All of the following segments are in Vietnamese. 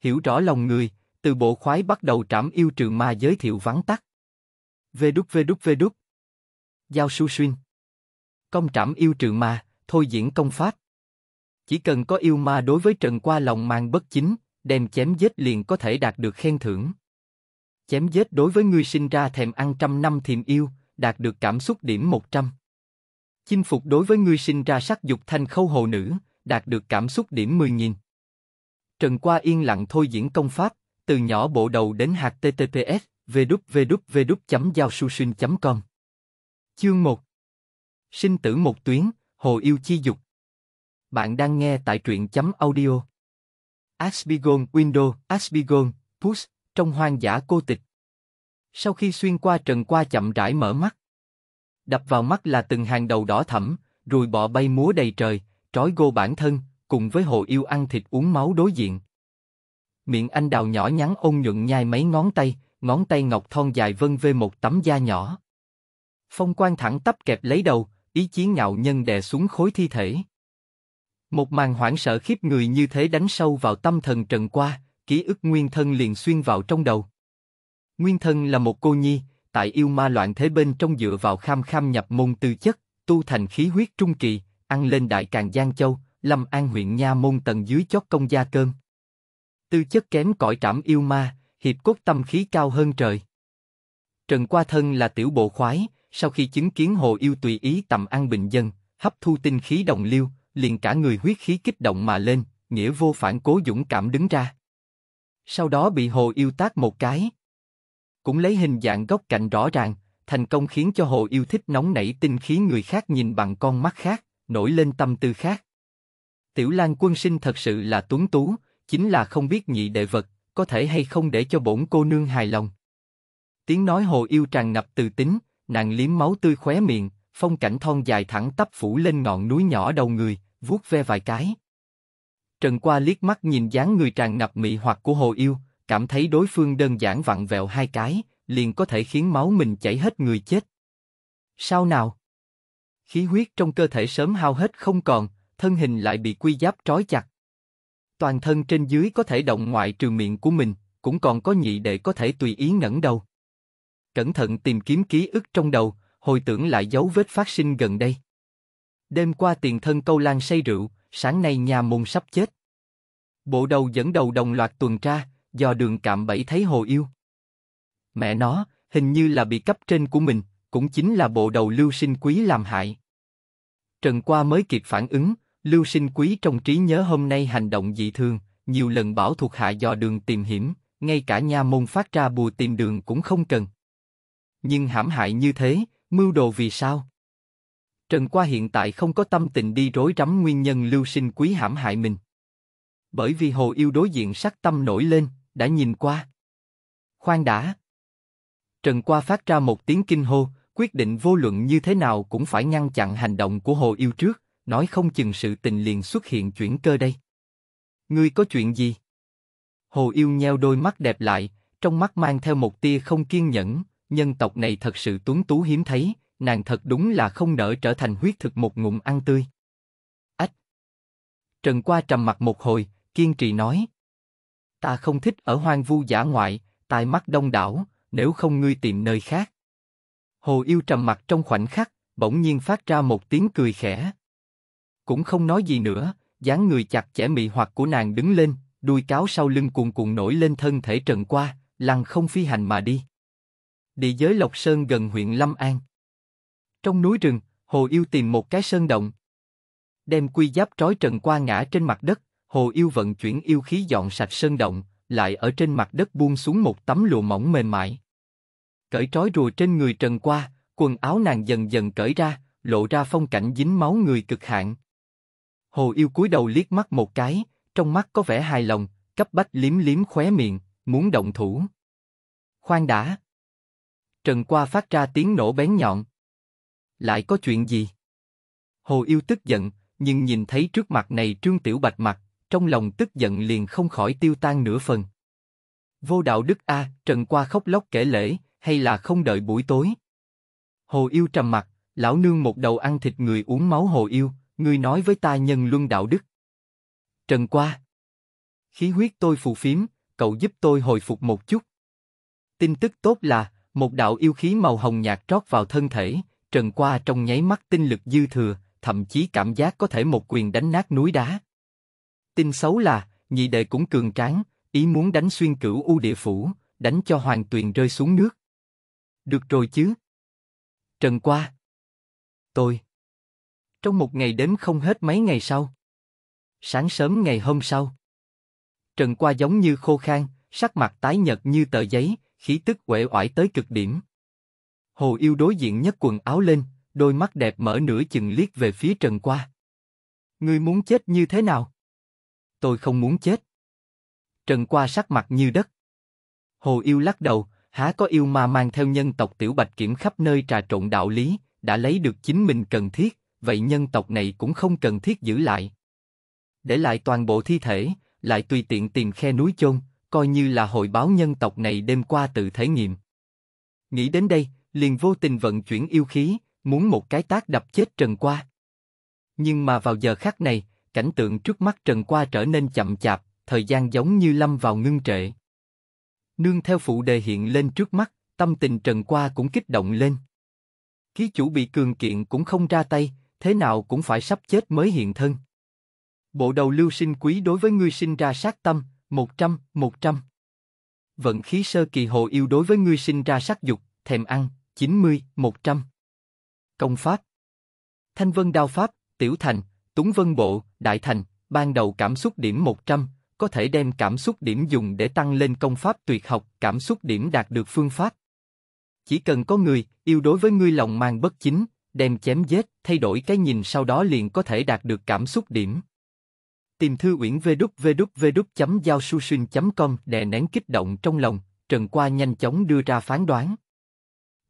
Hiểu rõ lòng người, từ bộ khoái bắt đầu trảm yêu trừ ma giới thiệu vắn tắt. Vê đúc vê đúc vê đúc. Giao su xuyên. Công trảm yêu trừ ma, thôi diễn công pháp. Chỉ cần có yêu ma đối với Trần Qua lòng mang bất chính, đem chém giết liền có thể đạt được khen thưởng. Chém giết đối với người sinh ra thèm ăn trăm năm thiềm yêu, đạt được cảm xúc điểm 100. Chinh phục đối với người sinh ra sắc dục thanh khâu hồ nữ, đạt được cảm xúc điểm 10.000. Trần Qua yên lặng thôi diễn công pháp, từ nhỏ bộ đầu đến https www.giao com. Chương 1 Sinh tử một tuyến, Hồ Yêu Chi Dục. Bạn đang nghe tại truyện chấm audio. Aspigon Windows Aspigon Push trong hoang dã cô tịch. Sau khi xuyên qua trần qua chậm rãi mở mắt Đập vào mắt là từng hàng đầu đỏ thẫm, ruồi bọ bay múa đầy trời, trói gô bản thân, cùng với hồ yêu ăn thịt uống máu đối diện. Miệng anh đào nhỏ nhắn ôn nhuận nhai mấy ngón tay, ngón tay ngọc thon dài vân vê một tấm da nhỏ. Phong quan thẳng tắp kẹp lấy đầu, ý chí ngạo nhân đè xuống khối thi thể. Một màn hoảng sợ khiếp người như thế đánh sâu vào tâm thần trần qua, ký ức nguyên thân liền xuyên vào trong đầu. Nguyên thân là một cô nhi, tại yêu ma loạn thế bên trong dựa vào kham kham nhập môn tư chất, tu thành khí huyết trung kỳ, ăn lên đại càng Giang Châu, Lâm An huyện Nha môn tầng dưới chót công gia cơn. Tư chất kém cõi trảm yêu ma, hiệp cốt tâm khí cao hơn trời. Trần Qua Thân là tiểu bộ khoái, sau khi chứng kiến hồ yêu tùy ý tầm ăn bình dân, hấp thu tinh khí đồng liêu, liền cả người huyết khí kích động mà lên, nghĩa vô phản cố dũng cảm đứng ra. Sau đó bị hồ yêu tác một cái. Cũng lấy hình dạng góc cạnh rõ ràng, thành công khiến cho hồ yêu thích nóng nảy tinh khí người khác nhìn bằng con mắt khác, nổi lên tâm tư khác. Tiểu Lan Quân Sinh thật sự là tuấn tú, chính là không biết nhị đệ vật, có thể hay không để cho bổn cô nương hài lòng. Tiếng nói hồ yêu tràn ngập từ tính, nàng liếm máu tươi khóe miệng, phong cảnh thon dài thẳng tắp phủ lên ngọn núi nhỏ đầu người, vuốt ve vài cái. Trần Qua liếc mắt nhìn dáng người tràn ngập mị hoặc của hồ yêu, cảm thấy đối phương đơn giản vặn vẹo hai cái, liền có thể khiến máu mình chảy hết người chết. Sao nào? Khí huyết trong cơ thể sớm hao hết không còn, thân hình lại bị quy giáp trói chặt. Toàn thân trên dưới có thể động ngoại trừ miệng của mình, cũng còn có nhị đệ có thể tùy ý ngẩng đầu. Cẩn thận tìm kiếm ký ức trong đầu, hồi tưởng lại dấu vết phát sinh gần đây. Đêm qua tiền thân câu lan say rượu, sáng nay nhà môn sắp chết. Bộ đầu dẫn đầu đồng loạt tuần tra, do đường cạm bẫy thấy hồ yêu. Mẹ nó, hình như là bị cấp trên của mình, cũng chính là bộ đầu lưu sinh quý làm hại. Trần qua mới kịp phản ứng, lưu sinh quý trong trí nhớ hôm nay hành động dị thường, nhiều lần bảo thuộc hạ dò đường tìm hiểm, ngay cả nha môn phát ra bùa tìm đường cũng không cần. Nhưng hãm hại như thế, mưu đồ vì sao? Trần Qua hiện tại không có tâm tình đi rối rắm nguyên nhân lưu sinh quý hãm hại mình. Bởi vì hồ yêu đối diện sắc tâm nổi lên, đã nhìn qua. Khoan đã. Trần Qua phát ra một tiếng kinh hô, quyết định vô luận như thế nào cũng phải ngăn chặn hành động của hồ yêu trước, nói không chừng sự tình liền xuất hiện chuyển cơ đây. Ngươi có chuyện gì? Hồ yêu nheo đôi mắt đẹp lại, trong mắt mang theo một tia không kiên nhẫn, nhân tộc này thật sự tuấn tú hiếm thấy, nàng thật đúng là không nỡ trở thành huyết thực một ngụm ăn tươi. Ách! Trần Qua trầm mặt một hồi, kiên trì nói. Ta không thích ở hoang vu giả ngoại, tai mắt đông đảo, nếu không ngươi tìm nơi khác. Hồ yêu trầm mặt trong khoảnh khắc, bỗng nhiên phát ra một tiếng cười khẽ. Cũng không nói gì nữa, dáng người chặt chẽ mị hoặc của nàng đứng lên, đuôi cáo sau lưng cuồn cuộn nổi lên thân thể trần qua, lăng không phi hành mà đi. Địa giới Lộc Sơn gần huyện Lâm An. Trong núi rừng, Hồ Yêu tìm một cái sơn động. Đem quy giáp trói trần qua ngã trên mặt đất, Hồ Yêu vận chuyển yêu khí dọn sạch sơn động, lại ở trên mặt đất buông xuống một tấm lụa mỏng mềm mại. Cởi trói rùa trên người trần qua, quần áo nàng dần dần cởi ra, lộ ra phong cảnh dính máu người cực hạn. Hồ Yêu cúi đầu liếc mắt một cái, trong mắt có vẻ hài lòng, cấp bách liếm liếm khóe miệng, muốn động thủ. Khoan đã. Trần Qua phát ra tiếng nổ bén nhọn. Lại có chuyện gì? Hồ Yêu tức giận, nhưng nhìn thấy trước mặt này Trương Tiểu Bạch mặt, trong lòng tức giận liền không khỏi tiêu tan nửa phần. Vô đạo đức a, Trần Qua khóc lóc kể lễ, hay là không đợi buổi tối? Hồ Yêu trầm mặt, lão nương một đầu ăn thịt người uống máu Hồ Yêu, ngươi nói với ta nhân luân đạo đức. Trần Qua. Khí huyết tôi phù phiếm, cậu giúp tôi hồi phục một chút. Tin tức tốt là, một đạo yêu khí màu hồng nhạt trót vào thân thể, trần qua trong nháy mắt tinh lực dư thừa, thậm chí cảm giác có thể một quyền đánh nát núi đá. Tin xấu là, nhị đệ cũng cường tráng, ý muốn đánh xuyên cửu u địa phủ, đánh cho hoàng tuyền rơi xuống nước. Được rồi chứ. Trần qua. Tôi. Trong một ngày đếm không hết mấy ngày sau. Sáng sớm ngày hôm sau. Trần qua giống như khô khan, sắc mặt tái nhợt như tờ giấy, khí tức uể oải tới cực điểm. Hồ yêu đối diện nhấc quần áo lên, đôi mắt đẹp mở nửa chừng liếc về phía Trần qua. Ngươi muốn chết như thế nào? Tôi không muốn chết. Trần qua sắc mặt như đất. Hồ yêu lắc đầu, há có yêu ma mang theo nhân tộc tiểu bạch kiểm khắp nơi trà trộn đạo lý, đã lấy được chính mình cần thiết, vậy nhân tộc này cũng không cần thiết giữ lại. Để lại toàn bộ thi thể, lại tùy tiện tìm khe núi chôn, coi như là hội báo nhân tộc này đêm qua tự thể nghiệm. Nghĩ đến đây, liền vô tình vận chuyển yêu khí, muốn một cái tác đập chết Trần Qua. Nhưng mà vào giờ khắc này, cảnh tượng trước mắt Trần Qua trở nên chậm chạp, thời gian giống như lâm vào ngưng trệ. Nương theo phụ đề hiện lên trước mắt, tâm tình Trần Qua cũng kích động lên. Ký chủ bị cường kiện cũng không ra tay, thế nào cũng phải sắp chết mới hiện thân. Bộ đầu lưu sinh quý đối với ngươi sinh ra sát tâm, một trăm, một trăm. Vận khí sơ kỳ hồ yêu đối với ngươi sinh ra sát dục, thèm ăn, chín mươi, một trăm. Công pháp Thanh vân đao pháp, tiểu thành, túng vân bộ, đại thành, ban đầu cảm xúc điểm 100, có thể đem cảm xúc điểm dùng để tăng lên công pháp tuyệt học, cảm xúc điểm đạt được phương pháp. Chỉ cần có người yêu đối với ngươi lòng mang bất chính, đem chém giết, thay đổi cái nhìn sau đó liền có thể đạt được cảm xúc điểm. Tìm thư uyển vđvđv chấm giao su chấm com đè nén kích động trong lòng, Trần Qua nhanh chóng đưa ra phán đoán.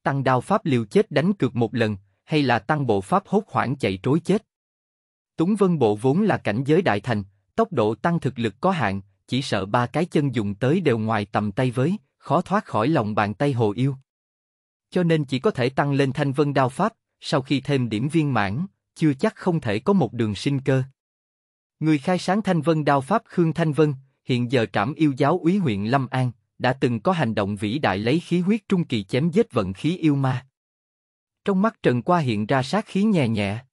Tăng đao pháp liều chết đánh cược một lần, hay là tăng bộ pháp hốt hoảng chạy trối chết. Túng Vân Bộ vốn là cảnh giới đại thành, tốc độ tăng thực lực có hạn, chỉ sợ ba cái chân dùng tới đều ngoài tầm tay với, khó thoát khỏi lòng bàn tay hồ yêu. Cho nên chỉ có thể tăng lên thanh vân đao pháp, sau khi thêm điểm viên mãn, chưa chắc không thể có một đường sinh cơ. Người khai sáng thanh vân đao pháp Khương Thanh Vân, hiện giờ trảm yêu giáo úy huyện Lâm An, đã từng có hành động vĩ đại lấy khí huyết trung kỳ chém giết vận khí yêu ma. Trong mắt Trần Qua hiện ra sát khí nhẹ nhẹ.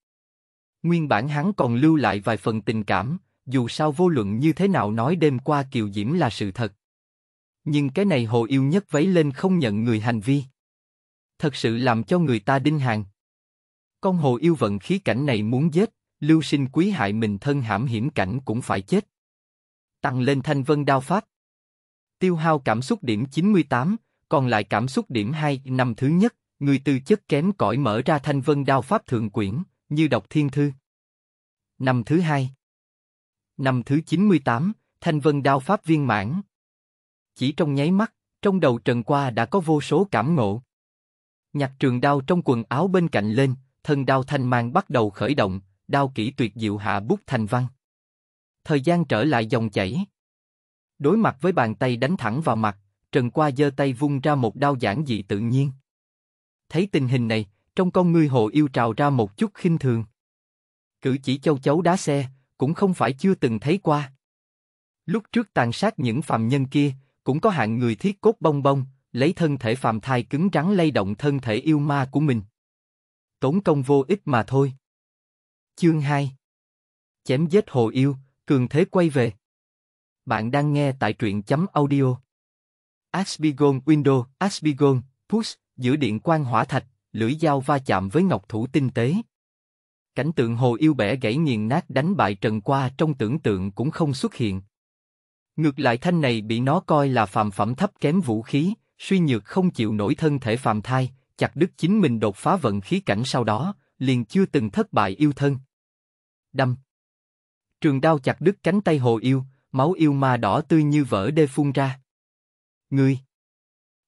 Nguyên bản hắn còn lưu lại vài phần tình cảm, dù sao vô luận như thế nào nói đêm qua kiều diễm là sự thật. Nhưng cái này hồ yêu nhất vấy lên không nhận người hành vi. Thật sự làm cho người ta đinh hàng. Con hồ yêu vận khí cảnh này muốn giết, lưu sinh quý hại mình thân hãm hiểm cảnh cũng phải chết. Tăng lên thanh vân đao pháp. Tiêu hao cảm xúc điểm 98, còn lại cảm xúc điểm 2 năm thứ nhất, người tư chất kém cỏi mở ra thanh vân đao pháp thượng quyển, như đọc thiên thư. Năm thứ hai. Năm thứ 98, thanh vân đao pháp viên mãn. Chỉ trong nháy mắt, trong đầu Trần Qua đã có vô số cảm ngộ. Nhặt trường đao trong quần áo bên cạnh lên, thân đao thanh mang bắt đầu khởi động, đao kỹ tuyệt diệu hạ bút thành văn. Thời gian trở lại dòng chảy. Đối mặt với bàn tay đánh thẳng vào mặt, Trần Qua giơ tay vung ra một đao giản dị tự nhiên. Thấy tình hình này, trong con ngươi hồ yêu trào ra một chút khinh thường. Cử chỉ châu chấu đá xe, cũng không phải chưa từng thấy qua. Lúc trước tàn sát những phàm nhân kia, cũng có hạng người thiết cốt bông bông, lấy thân thể phàm thai cứng rắn lay động thân thể yêu ma của mình. Tốn công vô ích mà thôi. Chương 2 Chém giết hồ yêu, cường thế quay về. Bạn đang nghe tại truyện chấm audio. Asbigon Windows, Asbigon, Push, giữa điện quang hỏa thạch, lưỡi dao va chạm với ngọc thủ tinh tế. Cảnh tượng hồ yêu bẻ gãy nghiền nát đánh bại Trần Qua trong tưởng tượng cũng không xuất hiện. Ngược lại thanh này bị nó coi là phàm phẩm thấp kém vũ khí, suy nhược không chịu nổi thân thể phàm thai, chặt đứt chính mình đột phá vận khí cảnh sau đó, liền chưa từng thất bại yêu thân. Đâm. Trường đao chặt đứt cánh tay hồ yêu, máu yêu ma đỏ tươi như vỡ đê phun ra. Ngươi.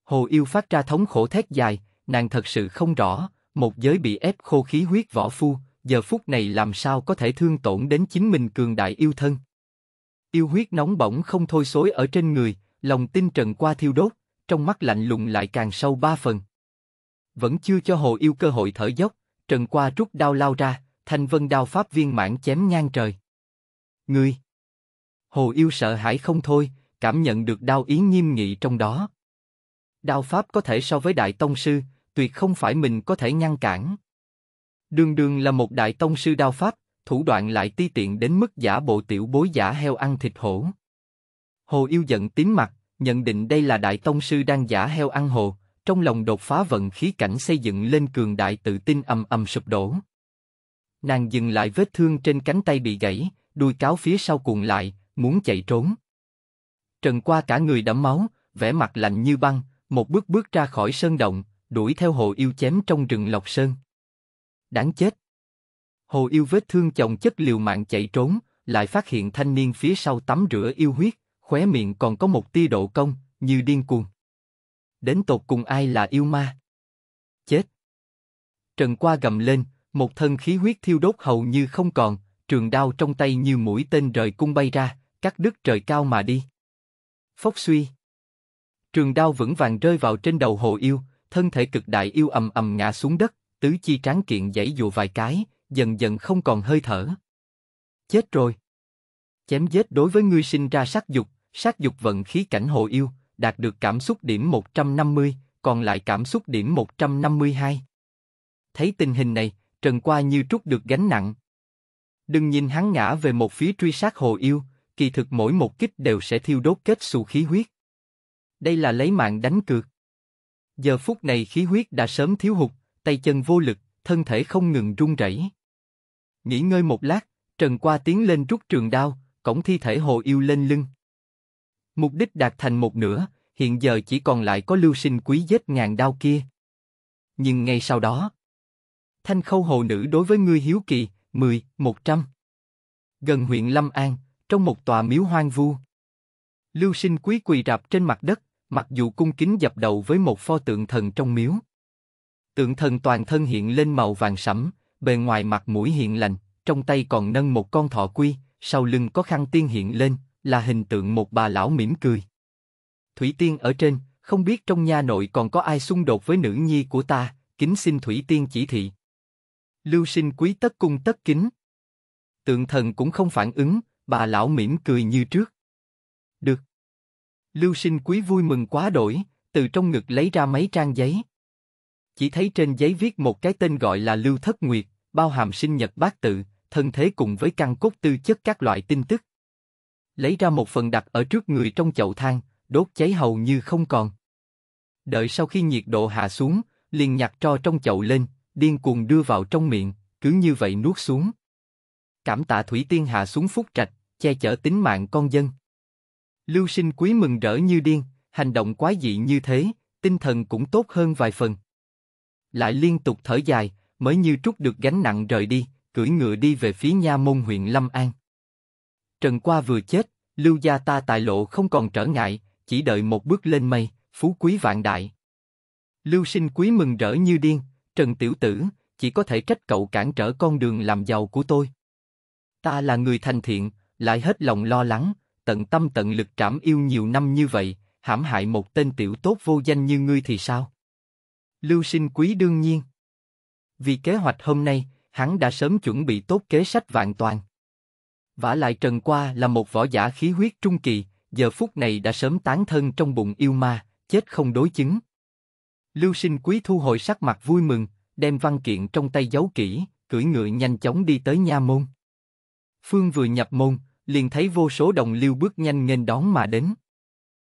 Hồ yêu phát ra thống khổ thét dài, nàng thật sự không rõ, một giới bị ép khô khí huyết võ phu, giờ phút này làm sao có thể thương tổn đến chính mình cường đại yêu thân. Yêu huyết nóng bỏng không thôi xối ở trên người, lòng tin trần qua thiêu đốt, trong mắt lạnh lùng lại càng sâu ba phần. Vẫn chưa cho hồ yêu cơ hội thở dốc, trần qua rút đao lao ra, thanh vân đao pháp viên mãn chém ngang trời. Ngươi! Hồ Yêu sợ hãi không thôi, cảm nhận được đao ý nghiêm nghị trong đó. Đao pháp có thể so với đại tông sư, tuyệt không phải mình có thể ngăn cản. Đường đường là một đại tông sư đao pháp, thủ đoạn lại ti tiện đến mức giả bộ tiểu bối giả heo ăn thịt hổ. Hồ yêu giận tím mặt, nhận định đây là đại tông sư đang giả heo ăn hồ, trong lòng đột phá vận khí cảnh xây dựng lên cường đại tự tin âm âm sụp đổ. Nàng dừng lại vết thương trên cánh tay bị gãy, đuôi cáo phía sau cuộn lại, muốn chạy trốn. Trần qua cả người đẫm máu, vẻ mặt lạnh như băng, một bước bước ra khỏi sơn động, đuổi theo hồ yêu chém trong rừng lộc sơn. Đáng chết! Hồ yêu vết thương chồng chất liều mạng chạy trốn, lại phát hiện thanh niên phía sau tắm rửa yêu huyết, khóe miệng còn có một tia độ công, như điên cuồng. Đến tột cùng ai là yêu ma? Chết! Trần qua gầm lên, một thân khí huyết thiêu đốt hầu như không còn, trường đao trong tay như mũi tên rời cung bay ra, cắt đứt trời cao mà đi. Phốc suy. Trường đao vững vàng rơi vào trên đầu hồ yêu, thân thể cực đại yêu ầm ầm ngã xuống đất, tứ chi tráng kiện giãy dụa vài cái, dần dần không còn hơi thở. Chết rồi. Chém giết đối với ngươi sinh ra sát dục, sát dục vận khí cảnh hồ yêu, đạt được cảm xúc điểm 150, còn lại cảm xúc điểm 152. Thấy tình hình này, Trần Qua như trút được gánh nặng. Đừng nhìn hắn ngã về một phía truy sát hồ yêu, kỳ thực mỗi một kích đều sẽ thiêu đốt kết xù khí huyết. Đây là lấy mạng đánh cược. Giờ phút này khí huyết đã sớm thiếu hụt, tay chân vô lực, thân thể không ngừng run rẩy. Nghỉ ngơi một lát, Trần Qua tiến lên rút trường đao, cổng thi thể hồ yêu lên lưng. Mục đích đạt thành một nửa, hiện giờ chỉ còn lại có lưu sinh quý giết ngàn đao kia. Nhưng ngay sau đó, thanh khâu hồ nữ đối với ngươi hiếu kỳ, 10, 100. Gần huyện Lâm An, trong một tòa miếu hoang vu. Lưu sinh quý quỳ rạp trên mặt đất, mặc dù cung kính dập đầu với một pho tượng thần trong miếu. Tượng thần toàn thân hiện lên màu vàng sẫm, bề ngoài mặt mũi hiện lành, trong tay còn nâng một con thọ quy, sau lưng có khăn tiên hiện lên, là hình tượng một bà lão mỉm cười. Thủy Tiên ở trên, không biết trong nhà nội còn có ai xung đột với nữ nhi của ta, kính xin Thủy Tiên chỉ thị. Lưu sinh quý tất cung tất kính. Tượng thần cũng không phản ứng, bà lão mỉm cười như trước. Được. Lưu sinh quý vui mừng quá đổi, từ trong ngực lấy ra mấy trang giấy. Chỉ thấy trên giấy viết một cái tên gọi là Lưu Thất Nguyệt, bao hàm sinh nhật bát tự, thân thế cùng với căn cốt tư chất các loại tin tức. Lấy ra một phần đặt ở trước người trong chậu than, đốt cháy hầu như không còn. Đợi sau khi nhiệt độ hạ xuống, liền nhặt tro trong chậu lên, điên cuồng đưa vào trong miệng, cứ như vậy nuốt xuống. Cảm tạ Thủy Tiên hạ xuống phúc trạch, che chở tính mạng con dân. Lưu sinh quý mừng rỡ như điên, hành động quái dị như thế, tinh thần cũng tốt hơn vài phần. Lại liên tục thở dài, mới như trút được gánh nặng rời đi, cưỡi ngựa đi về phía nha môn huyện Lâm An. Trần Qua vừa chết, Lưu gia ta tài lộ không còn trở ngại, chỉ đợi một bước lên mây, phú quý vạn đại. Lưu sinh quý mừng rỡ như điên, Trần Tiểu Tử, chỉ có thể trách cậu cản trở con đường làm giàu của tôi. Ta là người thành thiện, lại hết lòng lo lắng, tận tâm tận lực trảm yêu nhiều năm như vậy, hãm hại một tên tiểu tốt vô danh như ngươi thì sao? Lưu sinh quý đương nhiên. Vì kế hoạch hôm nay, hắn đã sớm chuẩn bị tốt kế sách vạn toàn. Vả lại Trần Qua là một võ giả khí huyết trung kỳ, giờ phút này đã sớm tán thân trong bụng yêu ma, chết không đối chứng. Lưu sinh quý thu hồi sắc mặt vui mừng, đem văn kiện trong tay giấu kỹ, cưỡi ngựa nhanh chóng đi tới nha môn. Phương vừa nhập môn, liền thấy vô số đồng lưu bước nhanh nghênh đón mà đến.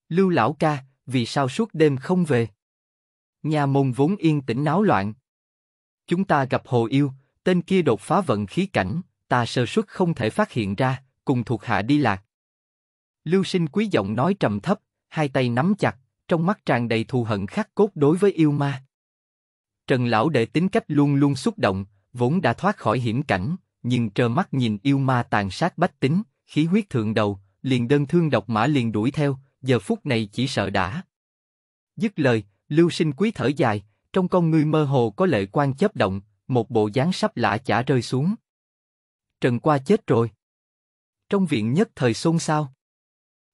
Lưu lão ca, vì sao suốt đêm không về? Nha môn vốn yên tĩnh náo loạn. Chúng ta gặp hồ yêu, tên kia đột phá vận khí cảnh, ta sơ suất không thể phát hiện ra, cùng thuộc hạ đi lạc. Lưu sinh quý giọng nói trầm thấp, hai tay nắm chặt, trong mắt tràn đầy thù hận khắc cốt đối với yêu ma. Trần lão đệ tính cách luôn luôn xúc động, vốn đã thoát khỏi hiểm cảnh, nhưng trơ mắt nhìn yêu ma tàn sát bách tính, khí huyết thượng đầu, liền đơn thương độc mã liền đuổi theo, giờ phút này chỉ sợ đã. Dứt lời, Lưu Sinh Quý thở dài, trong con ngươi mơ hồ có lệ quan chớp động, một bộ dáng sắp lã chả rơi xuống. Trần Qua chết rồi. Trong viện nhất thời xôn xao.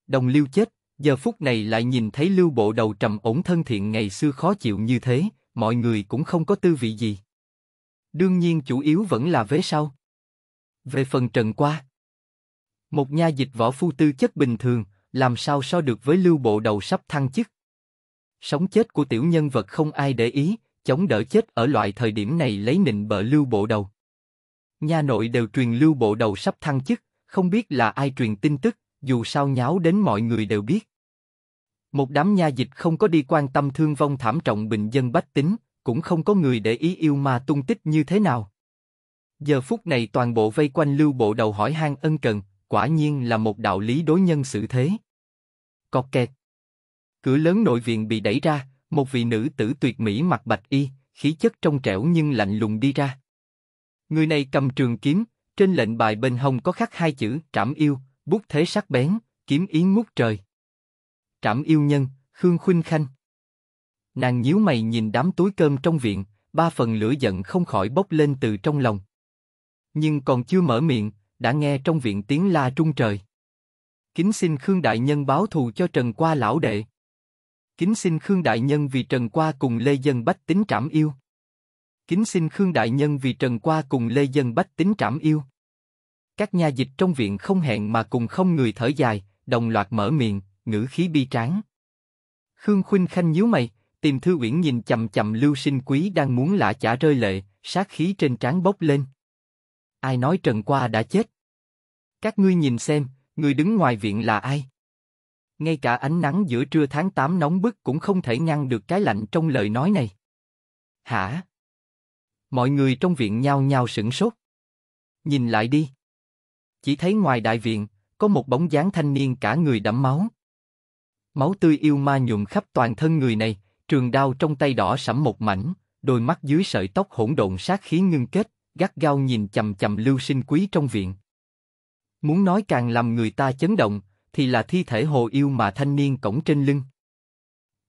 Đồng Lưu chết, giờ phút này lại nhìn thấy Lưu Bộ đầu trầm ổn thân thiện ngày xưa khó chịu như thế, mọi người cũng không có tư vị gì. Đương nhiên chủ yếu vẫn là vế sau. Về phần Trần Qua, Một nha dịch võ phu tư chất bình thường, làm sao so được với lưu bộ đầu sắp thăng chức. Sống chết của tiểu nhân vật không ai để ý, chống đỡ chết ở loại thời điểm này lấy nịnh bợ lưu bộ đầu. Nha nội đều truyền lưu bộ đầu sắp thăng chức, không biết là ai truyền tin tức, dù sao nháo đến mọi người đều biết. Một đám nha dịch không có đi quan tâm thương vong thảm trọng bình dân bách tính, cũng không có người để ý yêu ma tung tích như thế nào. Giờ phút này toàn bộ vây quanh lưu bộ đầu hỏi han ân cần, quả nhiên là một đạo lý đối nhân xử thế. Cọt kẹt. Cửa lớn nội viện bị đẩy ra, một vị nữ tử tuyệt mỹ mặc bạch y, khí chất trong trẻo nhưng lạnh lùng đi ra. Người này cầm trường kiếm, trên lệnh bài bên hông có khắc hai chữ trảm yêu, bút thế sắc bén, kiếm ý ngút trời. Trảm yêu nhân, Khương Khuynh Khanh. Nàng nhíu mày nhìn đám túi cơm trong viện, ba phần lửa giận không khỏi bốc lên từ trong lòng. Nhưng còn chưa mở miệng, đã nghe trong viện tiếng la trung trời. Kính xin Khương Đại Nhân báo thù cho Trần Qua lão đệ. Kính xin Khương Đại Nhân vì Trần Qua cùng Lê Dân Bách tính trảm yêu. Kính xin Khương Đại Nhân vì Trần Qua cùng Lê Dân Bách tính trảm yêu. Các nhà dịch trong viện không hẹn mà cùng không người thở dài, đồng loạt mở miệng, ngữ khí bi tráng. Khương Khuynh Khanh nhíu mày, tìm Thư Uyển nhìn chầm chầm Lưu Sinh Quý đang muốn lạ chả rơi lệ, sát khí trên trán bốc lên. Ai nói Trần Qua đã chết? Các ngươi nhìn xem, người đứng ngoài viện là ai? Ngay cả ánh nắng giữa trưa tháng 8 nóng bức cũng không thể ngăn được cái lạnh trong lời nói này. Hả? Mọi người trong viện nhao nhao sửng sốt. Nhìn lại đi. Chỉ thấy ngoài đại viện, có một bóng dáng thanh niên cả người đẫm máu. Máu tươi yêu ma nhuộm khắp toàn thân người này, trường đao trong tay đỏ sẫm một mảnh, đôi mắt dưới sợi tóc hỗn độn sát khí ngưng kết, gắt gao nhìn chầm chầm lưu sinh quý trong viện. Muốn nói càng làm người ta chấn động, thì là thi thể hồ yêu mà thanh niên cổng trên lưng.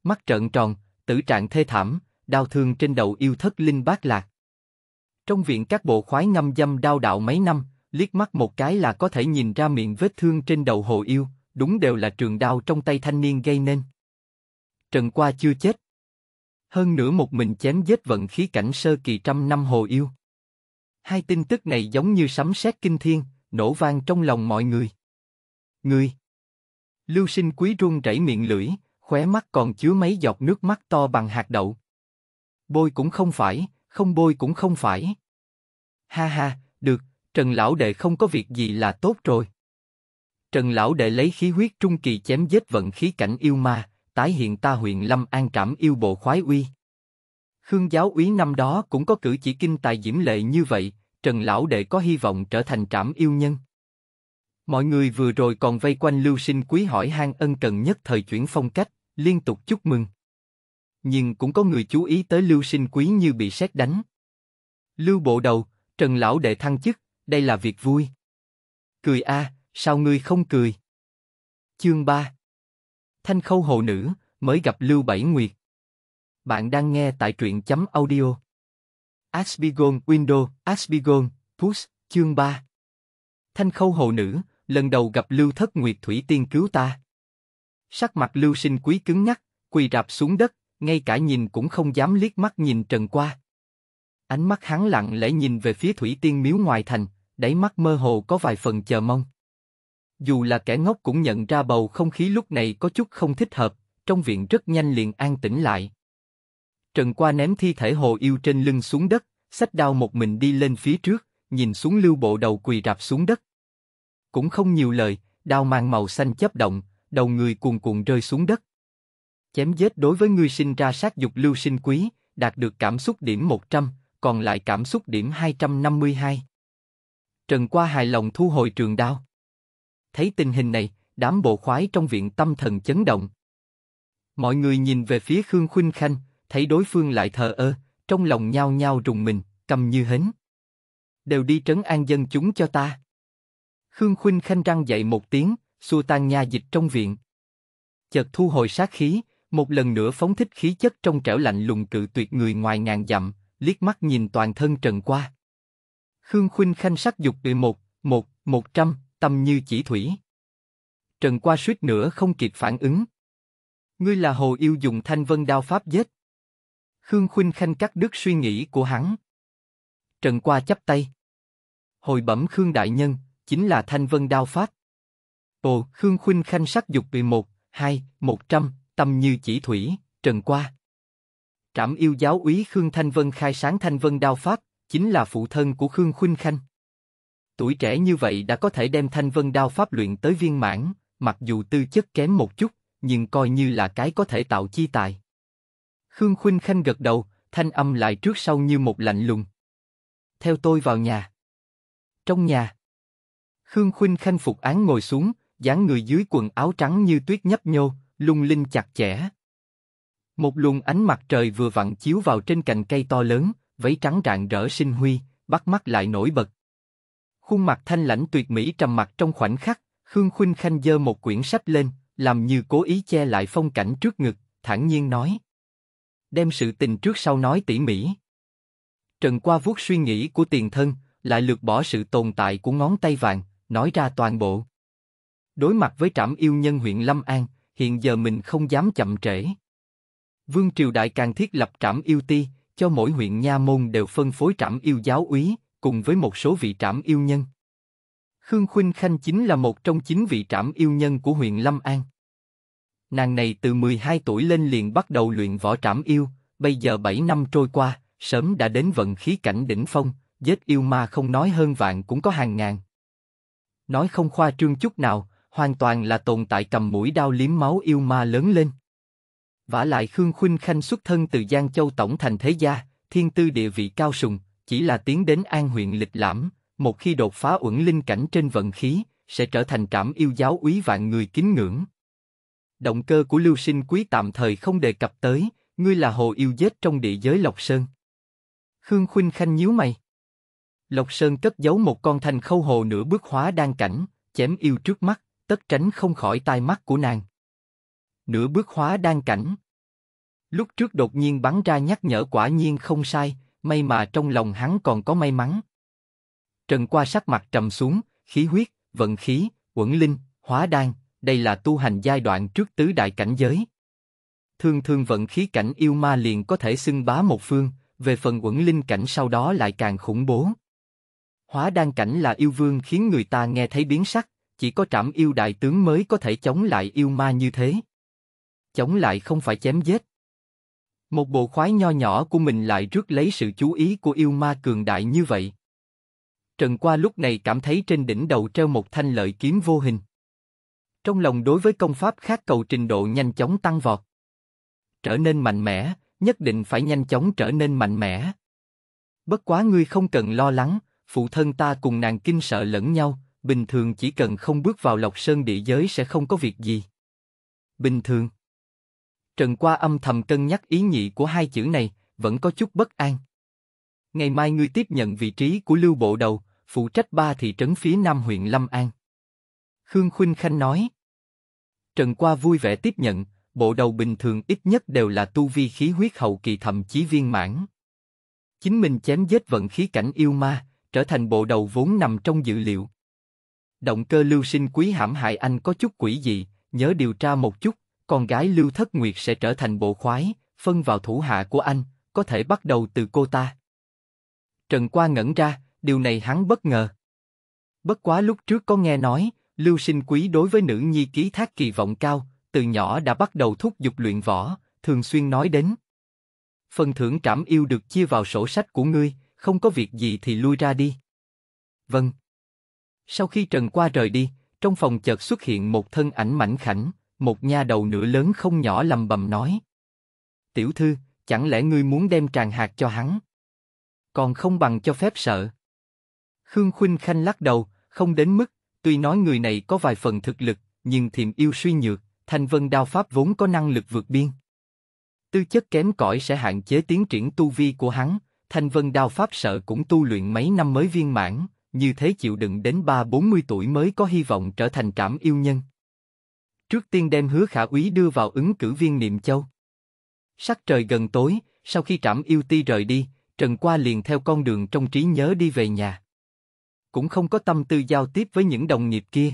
Mắt trợn tròn, tử trạng thê thảm, đau thương trên đầu yêu thất linh bát lạc. Trong viện các bộ khoái ngâm dâm đau đạo mấy năm, liếc mắt một cái là có thể nhìn ra miệng vết thương trên đầu hồ yêu, đúng đều là trường đao trong tay thanh niên gây nên. Trần Qua chưa chết. Hơn nữa một mình chém giết vận khí cảnh sơ kỳ trăm năm hồ yêu. Hai tin tức này giống như sấm sét kinh thiên, nổ vang trong lòng mọi người. người Lưu sinh quý run rẩy miệng lưỡi, khóe mắt còn chứa mấy giọt nước mắt to bằng hạt đậu. Bôi cũng không phải, không bôi cũng không phải. Ha ha, được, Trần Lão Đệ không có việc gì là tốt rồi. Trần Lão Đệ lấy khí huyết trung kỳ chém giết vận khí cảnh yêu ma, tái hiện ta huyện Lâm An trảm yêu bộ khoái uy. Khương giáo úy năm đó cũng có cử chỉ kinh tài diễm lệ như vậy, Trần Lão Đệ có hy vọng trở thành trảm yêu nhân. Mọi người vừa rồi còn vây quanh Lưu Sinh Quý hỏi han ân cần nhất thời chuyển phong cách, liên tục chúc mừng. Nhưng cũng có người chú ý tới Lưu Sinh Quý như bị sét đánh. Lưu Bộ Đầu, Trần Lão Đệ thăng chức, đây là việc vui. Cười a, sao ngươi không cười? Chương 3 Thanh khâu hồ nữ, mới gặp Lưu Bảy Nguyệt. Bạn đang nghe tại truyện chấm audio. Asbigon Windows, Asbigon, Push, chương 3 Thanh khâu hồ nữ, lần đầu gặp Lưu Thất Nguyệt Thủy Tiên cứu ta. Sắc mặt Lưu Sinh Quý cứng nhắc, quỳ rạp xuống đất, ngay cả nhìn cũng không dám liếc mắt nhìn Trần qua. Ánh mắt hắn lặng lẽ nhìn về phía Thủy Tiên miếu ngoài thành, đáy mắt mơ hồ có vài phần chờ mong. Dù là kẻ ngốc cũng nhận ra bầu không khí lúc này có chút không thích hợp, trong viện rất nhanh liền an tĩnh lại. Trần Qua ném thi thể hồ yêu trên lưng xuống đất, xách đao một mình đi lên phía trước, nhìn xuống lưu bộ đầu quỳ rạp xuống đất. Cũng không nhiều lời, đao mang màu xanh chấp động, đầu người cuồn cuộn rơi xuống đất. Chém giết đối với ngươi sinh ra sát dục lưu sinh quý, đạt được cảm xúc điểm 100, còn lại cảm xúc điểm 252. Trần Qua hài lòng thu hồi trường đao. Thấy tình hình này, đám bộ khoái trong viện tâm thần chấn động. Mọi người nhìn về phía Khương Khuynh Khanh, thấy đối phương lại thờ ơ, trong lòng nhao nhao rùng mình, cầm như hến. Đều đi trấn an dân chúng cho ta. Khương Khuynh Khanh răng dậy một tiếng, xua tan nha dịch trong viện. Chợt thu hồi sát khí, một lần nữa phóng thích khí chất trong trẻo lạnh lùng cự tuyệt người ngoài ngàn dặm, liếc mắt nhìn toàn thân Trần qua. Khương Khuynh Khanh sắc dục từ một, một, một trăm, tâm như chỉ thủy. Trần qua suýt nữa không kịp phản ứng. Ngươi là hồ yêu dùng thanh vân đao pháp giết. Khương Khuynh Khanh cắt đứt suy nghĩ của hắn. Trần qua chắp tay. Hồi bẩm Khương Đại Nhân, chính là thanh vân đao pháp. Ồ, Khương Khuynh Khanh sắc dục bị một, hai, một trăm, tâm như chỉ thủy, trần qua. Trảm yêu giáo úy Khương Thanh Vân khai sáng Thanh Vân Đao Pháp, chính là phụ thân của Khương Khuynh Khanh. Tuổi trẻ như vậy đã có thể đem Thanh Vân Đao Pháp luyện tới viên mãn, mặc dù tư chất kém một chút, nhưng coi như là cái có thể tạo chi tài. Khương Khuynh Khanh gật đầu, thanh âm lại trước sau như một lạnh lùng. Theo tôi vào nhà. Trong nhà. Khương Khuynh Khanh phục án ngồi xuống, dáng người dưới quần áo trắng như tuyết nhấp nhô, lung linh chặt chẽ. Một luồng ánh mặt trời vừa vặn chiếu vào trên cành cây to lớn, váy trắng rạng rỡ sinh huy, bắt mắt lại nổi bật. Khuôn mặt thanh lãnh tuyệt mỹ trầm mặc trong khoảnh khắc, Khương Khuynh Khanh dơ một quyển sách lên, làm như cố ý che lại phong cảnh trước ngực, thản nhiên nói. Đem sự tình trước sau nói tỉ mỉ. Trần qua vuốt suy nghĩ của tiền thân, lại lược bỏ sự tồn tại của ngón tay vàng, nói ra toàn bộ. Đối mặt với trảm yêu nhân huyện Lâm An, hiện giờ mình không dám chậm trễ. Vương Triều Đại càng thiết lập trạm yêu ti, cho mỗi huyện nha môn đều phân phối trạm yêu giáo úy, cùng với một số vị trạm yêu nhân. Khương Khuynh Khanh chính là một trong chín vị trạm yêu nhân của huyện Lâm An. Nàng này từ 12 tuổi lên liền bắt đầu luyện võ trảm yêu, bây giờ 7 năm trôi qua, sớm đã đến vận khí cảnh đỉnh phong, giết yêu ma không nói hơn vạn cũng có hàng ngàn. Nói không khoa trương chút nào, hoàn toàn là tồn tại cầm mũi đao liếm máu yêu ma lớn lên. Vả lại Khương Khuynh Khanh xuất thân từ Giang Châu tổng thành thế gia, thiên tư địa vị cao sùng, chỉ là tiến đến An huyện lịch lãm, một khi đột phá uẩn linh cảnh trên vận khí, sẽ trở thành trảm yêu giáo úy vạn người kính ngưỡng. Động cơ của Lưu Sinh Quý tạm thời không đề cập tới, ngươi là hồ yêu dết trong địa giới Lộc Sơn. Khương Khuynh Khanh nhíu mày. Lộc Sơn cất giấu một con thanh khâu hồ nửa bước hóa đan cảnh, chém yêu trước mắt, tất tránh không khỏi tai mắt của nàng. Nửa bước hóa đang cảnh. Lúc trước đột nhiên bắn ra nhắc nhở quả nhiên không sai, may mà trong lòng hắn còn có may mắn. Trần qua sắc mặt trầm xuống, khí huyết, vận khí, quẩn linh, hóa đan, đây là tu hành giai đoạn trước tứ đại cảnh giới. Thường thường vận khí cảnh yêu ma liền có thể xưng bá một phương, về phần quẩn linh cảnh sau đó lại càng khủng bố. Hóa đan cảnh là yêu vương khiến người ta nghe thấy biến sắc, chỉ có trảm yêu đại tướng mới có thể chống lại yêu ma như thế. Chống lại không phải chém giết. Một bộ khoái nho nhỏ của mình lại rước lấy sự chú ý của yêu ma cường đại như vậy. Trần Qua lúc này cảm thấy trên đỉnh đầu treo một thanh lợi kiếm vô hình. Trong lòng đối với công pháp khác cầu trình độ nhanh chóng tăng vọt. Trở nên mạnh mẽ, nhất định phải nhanh chóng trở nên mạnh mẽ. Bất quá ngươi không cần lo lắng, phụ thân ta cùng nàng kinh sợ lẫn nhau, bình thường chỉ cần không bước vào lộc sơn địa giới sẽ không có việc gì. Bình thường. Trần Qua âm thầm cân nhắc ý nhị của hai chữ này, vẫn có chút bất an. Ngày mai ngươi tiếp nhận vị trí của lưu bộ đầu, phụ trách ba thị trấn phía nam huyện Lâm An. Khương Khuynh Khanh nói. Trần Qua vui vẻ tiếp nhận, bộ đầu bình thường ít nhất đều là tu vi khí huyết hậu kỳ thậm chí viên mãn. Chính mình chém giết vận khí cảnh yêu ma, trở thành bộ đầu vốn nằm trong dự liệu. Động cơ lưu sinh quý hãm hại anh có chút quỷ dị, nhớ điều tra một chút, con gái lưu thất nguyệt sẽ trở thành bộ khoái, phân vào thủ hạ của anh, có thể bắt đầu từ cô ta. Trần Qua ngẩn ra, điều này hắn bất ngờ. Bất quá lúc trước có nghe nói, lưu sinh quý đối với nữ nhi ký thác kỳ vọng cao, từ nhỏ đã bắt đầu thúc giục luyện võ, thường xuyên nói đến. Phần thưởng trảm yêu được chia vào sổ sách của ngươi, không có việc gì thì lui ra đi. Vâng. Sau khi Trần Qua rời đi, trong phòng chợt xuất hiện một thân ảnh mảnh khảnh, một nha đầu nửa lớn không nhỏ lầm bầm nói. Tiểu thư, chẳng lẽ ngươi muốn đem tràn hạt cho hắn? Còn không bằng cho phép sợ. Khương Khuynh Khanh lắc đầu, không đến mức, tuy nói người này có vài phần thực lực, nhưng thiềm yêu suy nhược, thanh vân đao pháp vốn có năng lực vượt biên. Tư chất kém cỏi sẽ hạn chế tiến triển tu vi của hắn, thanh vân đao pháp sợ cũng tu luyện mấy năm mới viên mãn, như thế chịu đựng đến ba bốn mươi tuổi mới có hy vọng trở thành trảm yêu nhân. Trước tiên đem hứa khả úy đưa vào ứng cử viên niệm châu. Sắc trời gần tối, sau khi trảm yêu ti rời đi, Trần Qua liền theo con đường trong trí nhớ đi về nhà. Cũng không có tâm tư giao tiếp với những đồng nghiệp kia.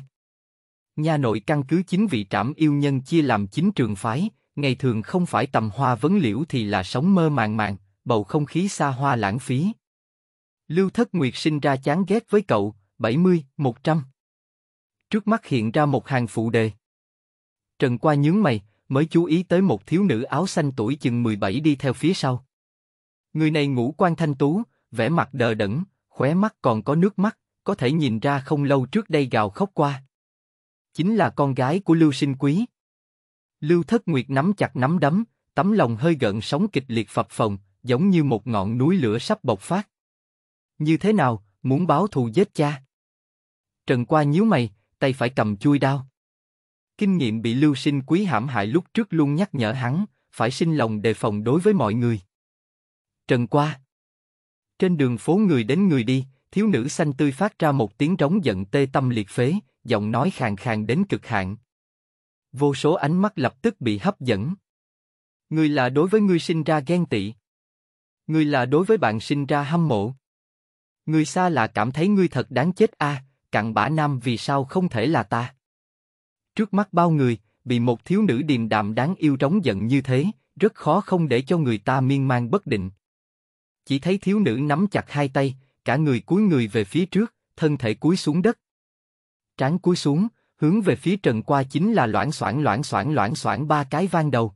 Nhà nội căn cứ chính vị trảm yêu nhân chia làm chính trường phái, ngày thường không phải tầm hoa vấn liễu thì là sống mơ màng màng, bầu không khí xa hoa lãng phí. Lưu Thất Nguyệt sinh ra chán ghét với cậu, 70, 100. Trước mắt hiện ra một hàng phụ đề. Trần qua nhướng mày, mới chú ý tới một thiếu nữ áo xanh tuổi chừng 17 đi theo phía sau. Người này ngũ quan thanh tú, vẻ mặt đờ đẫn, khóe mắt còn có nước mắt, có thể nhìn ra không lâu trước đây gào khóc qua. Chính là con gái của Lưu Sinh Quý. Lưu Thất Nguyệt nắm chặt nắm đấm, tấm lòng hơi gợn sóng kịch liệt phập phồng, giống như một ngọn núi lửa sắp bộc phát. Như thế nào, muốn báo thù giết cha? Trần qua nhíu mày, tay phải cầm chui đao. Kinh nghiệm bị Lưu Sinh Quý hãm hại lúc trước luôn nhắc nhở hắn, phải sinh lòng đề phòng đối với mọi người. Trần qua. Trên đường phố người đến người đi, thiếu nữ xanh tươi phát ra một tiếng trống giận tê tâm liệt phế, giọng nói khàn khàn đến cực hạn. Vô số ánh mắt lập tức bị hấp dẫn. Người là đối với ngươi sinh ra ghen tị. Người là đối với bạn sinh ra hâm mộ. Người xa là cảm thấy ngươi thật đáng chết a, à, cặn bã nam vì sao không thể là ta. Trước mắt bao người, bị một thiếu nữ điềm đạm đáng yêu trống giận như thế, rất khó không để cho người ta miên man bất định. Chỉ thấy thiếu nữ nắm chặt hai tay, cả người cúi người về phía trước, thân thể cúi xuống đất. Trán cúi xuống, hướng về phía Trần Qua chính là loãng xoảng loãng xoảng loãng xoảng ba cái vang đầu.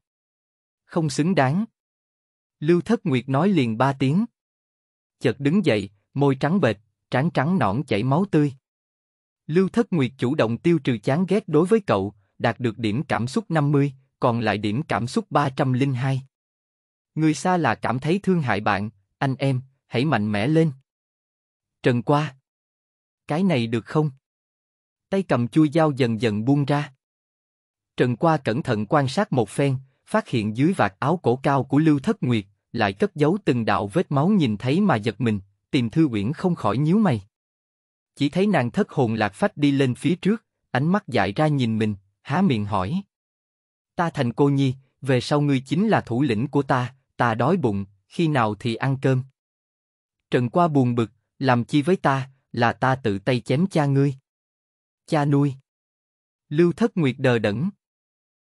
Không xứng đáng. Lưu Thất Nguyệt nói liền ba tiếng. Chợt đứng dậy, môi trắng bệch, trán trắng nõn chảy máu tươi. Lưu Thất Nguyệt chủ động tiêu trừ chán ghét đối với cậu, đạt được điểm cảm xúc 50, còn lại điểm cảm xúc 302. Người xa là cảm thấy thương hại bạn, anh em, hãy mạnh mẽ lên. Trần qua. Cái này được không? Tay cầm chui dao dần dần buông ra. Trần qua cẩn thận quan sát một phen, phát hiện dưới vạt áo cổ cao của Lưu Thất Nguyệt, lại cất giấu từng đạo vết máu nhìn thấy mà giật mình, tìm Thư Uyển không khỏi nhíu mày. Chỉ thấy nàng thất hồn lạc phách đi lên phía trước, ánh mắt dại ra nhìn mình, há miệng hỏi. Ta thành cô nhi, về sau ngươi chính là thủ lĩnh của ta, ta đói bụng, khi nào thì ăn cơm. Trần qua buồn bực, làm chi với ta, là ta tự tay chém cha ngươi. Cha nuôi. Lưu Thất Nguyệt đờ đẫn.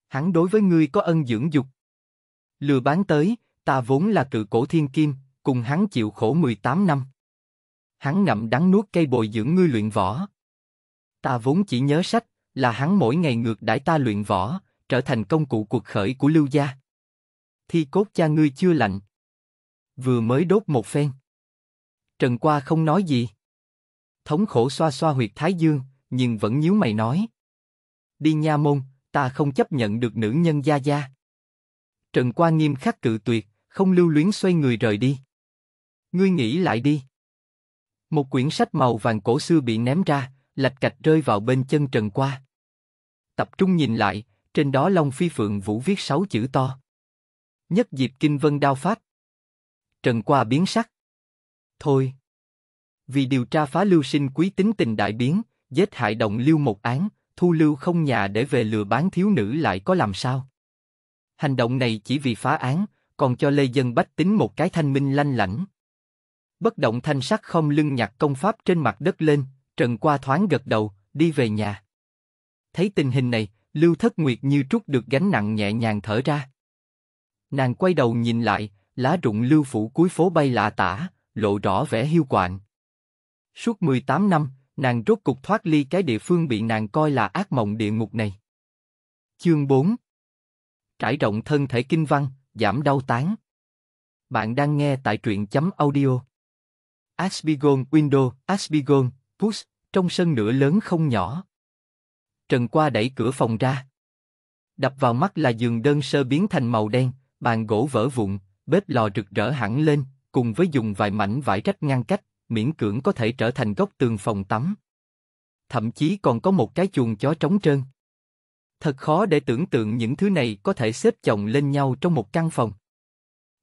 Hắn đối với ngươi có ân dưỡng dục. Lừa bán tới, ta vốn là cự cổ thiên kim, cùng hắn chịu khổ 18 năm. Hắn ngậm đắng nuốt cây bồi dưỡng ngươi luyện võ. Ta vốn chỉ nhớ sách, là hắn mỗi ngày ngược đãi ta luyện võ, trở thành công cụ cuộc khởi của Lưu gia. Thi cốt cha ngươi chưa lạnh. Vừa mới đốt một phen. Trần Qua không nói gì. Thống khổ xoa xoa huyệt thái dương, nhưng vẫn nhíu mày nói. Đi nha môn, ta không chấp nhận được nữ nhân gia gia. Trần Qua nghiêm khắc cự tuyệt, không lưu luyến xoay người rời đi. Ngươi nghĩ lại đi. Một quyển sách màu vàng cổ xưa bị ném ra, lạch cạch rơi vào bên chân Trần Qua. Tập trung nhìn lại, trên đó Long Phi Phượng Vũ viết sáu chữ to. Nhất diệp kinh vân đao phát. Trần Qua biến sắc. Thôi. Vì điều tra phá lưu sinh quý tính tình đại biến, giết hại đồng lưu một án, thu lưu không nhà để về lừa bán thiếu nữ lại có làm sao? Hành động này chỉ vì phá án, còn cho lê dân bách tính một cái thanh minh lanh lảnh. Bất động thanh sắc không lưng nhặt công pháp trên mặt đất lên, Trần qua thoáng gật đầu, đi về nhà. Thấy tình hình này, Lưu Thất Nguyệt như trút được gánh nặng nhẹ nhàng thở ra. Nàng quay đầu nhìn lại, lá rụng lưu phủ cuối phố bay lạ tả, lộ rõ vẻ hiu quạnh. Suốt 18 năm, nàng rốt cục thoát ly cái địa phương bị nàng coi là ác mộng địa ngục này. Chương 4 Trải rộng thân thể kinh văn, giảm đau tán. Bạn đang nghe tại truyện chấm audio. Asbigon Windows, Asbigon, Push, trong sân nửa lớn không nhỏ. Trần qua đẩy cửa phòng ra. Đập vào mắt là giường đơn sơ biến thành màu đen, bàn gỗ vỡ vụn, bếp lò rực rỡ hẳn lên, cùng với dùng vài mảnh vải rách ngăn cách, miễn cưỡng có thể trở thành góc tường phòng tắm. Thậm chí còn có một cái chuồng chó trống trơn. Thật khó để tưởng tượng những thứ này có thể xếp chồng lên nhau trong một căn phòng.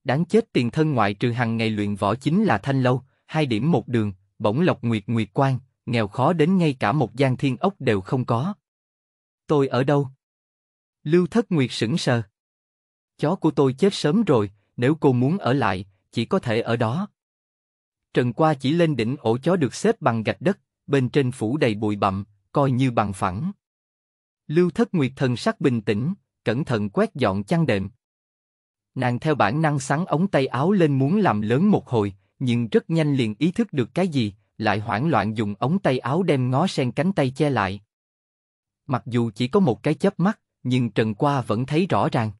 Đáng chết tiền thân ngoại trừ hàng ngày luyện võ chính là thanh lâu, hai điểm một đường, bỗng lộc nguyệt nguyệt quan, nghèo khó đến ngay cả một gian thiên ốc đều không có. Tôi ở đâu? Lưu Thất Nguyệt sững sờ. Chó của tôi chết sớm rồi, nếu cô muốn ở lại, chỉ có thể ở đó. Trần qua chỉ lên đỉnh ổ chó được xếp bằng gạch đất, bên trên phủ đầy bụi bặm, coi như bằng phẳng. Lưu Thất Nguyệt thần sắc bình tĩnh, cẩn thận quét dọn chăn đệm. Nàng theo bản năng sắn ống tay áo lên muốn làm lớn một hồi, nhưng rất nhanh liền ý thức được cái gì, lại hoảng loạn dùng ống tay áo đem ngó sen cánh tay che lại. Mặc dù chỉ có một cái chớp mắt, nhưng Trần Qua vẫn thấy rõ ràng.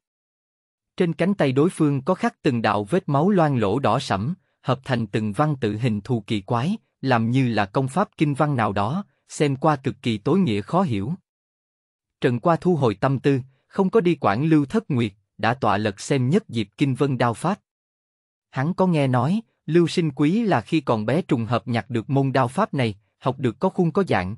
Trên cánh tay đối phương có khắc từng đạo vết máu loang lỗ đỏ sẫm, hợp thành từng văn tự hình thù kỳ quái, làm như là công pháp kinh văn nào đó, xem qua cực kỳ tối nghĩa khó hiểu. Trần Qua thu hồi tâm tư, không có đi quản Lưu Thất Nguyệt, đã tọa lật xem nhất diệp kinh vân đao pháp. Hắn có nghe nói, Lưu Sinh Quý là khi còn bé trùng hợp nhặt được môn đao pháp này, học được có khuôn có dạng.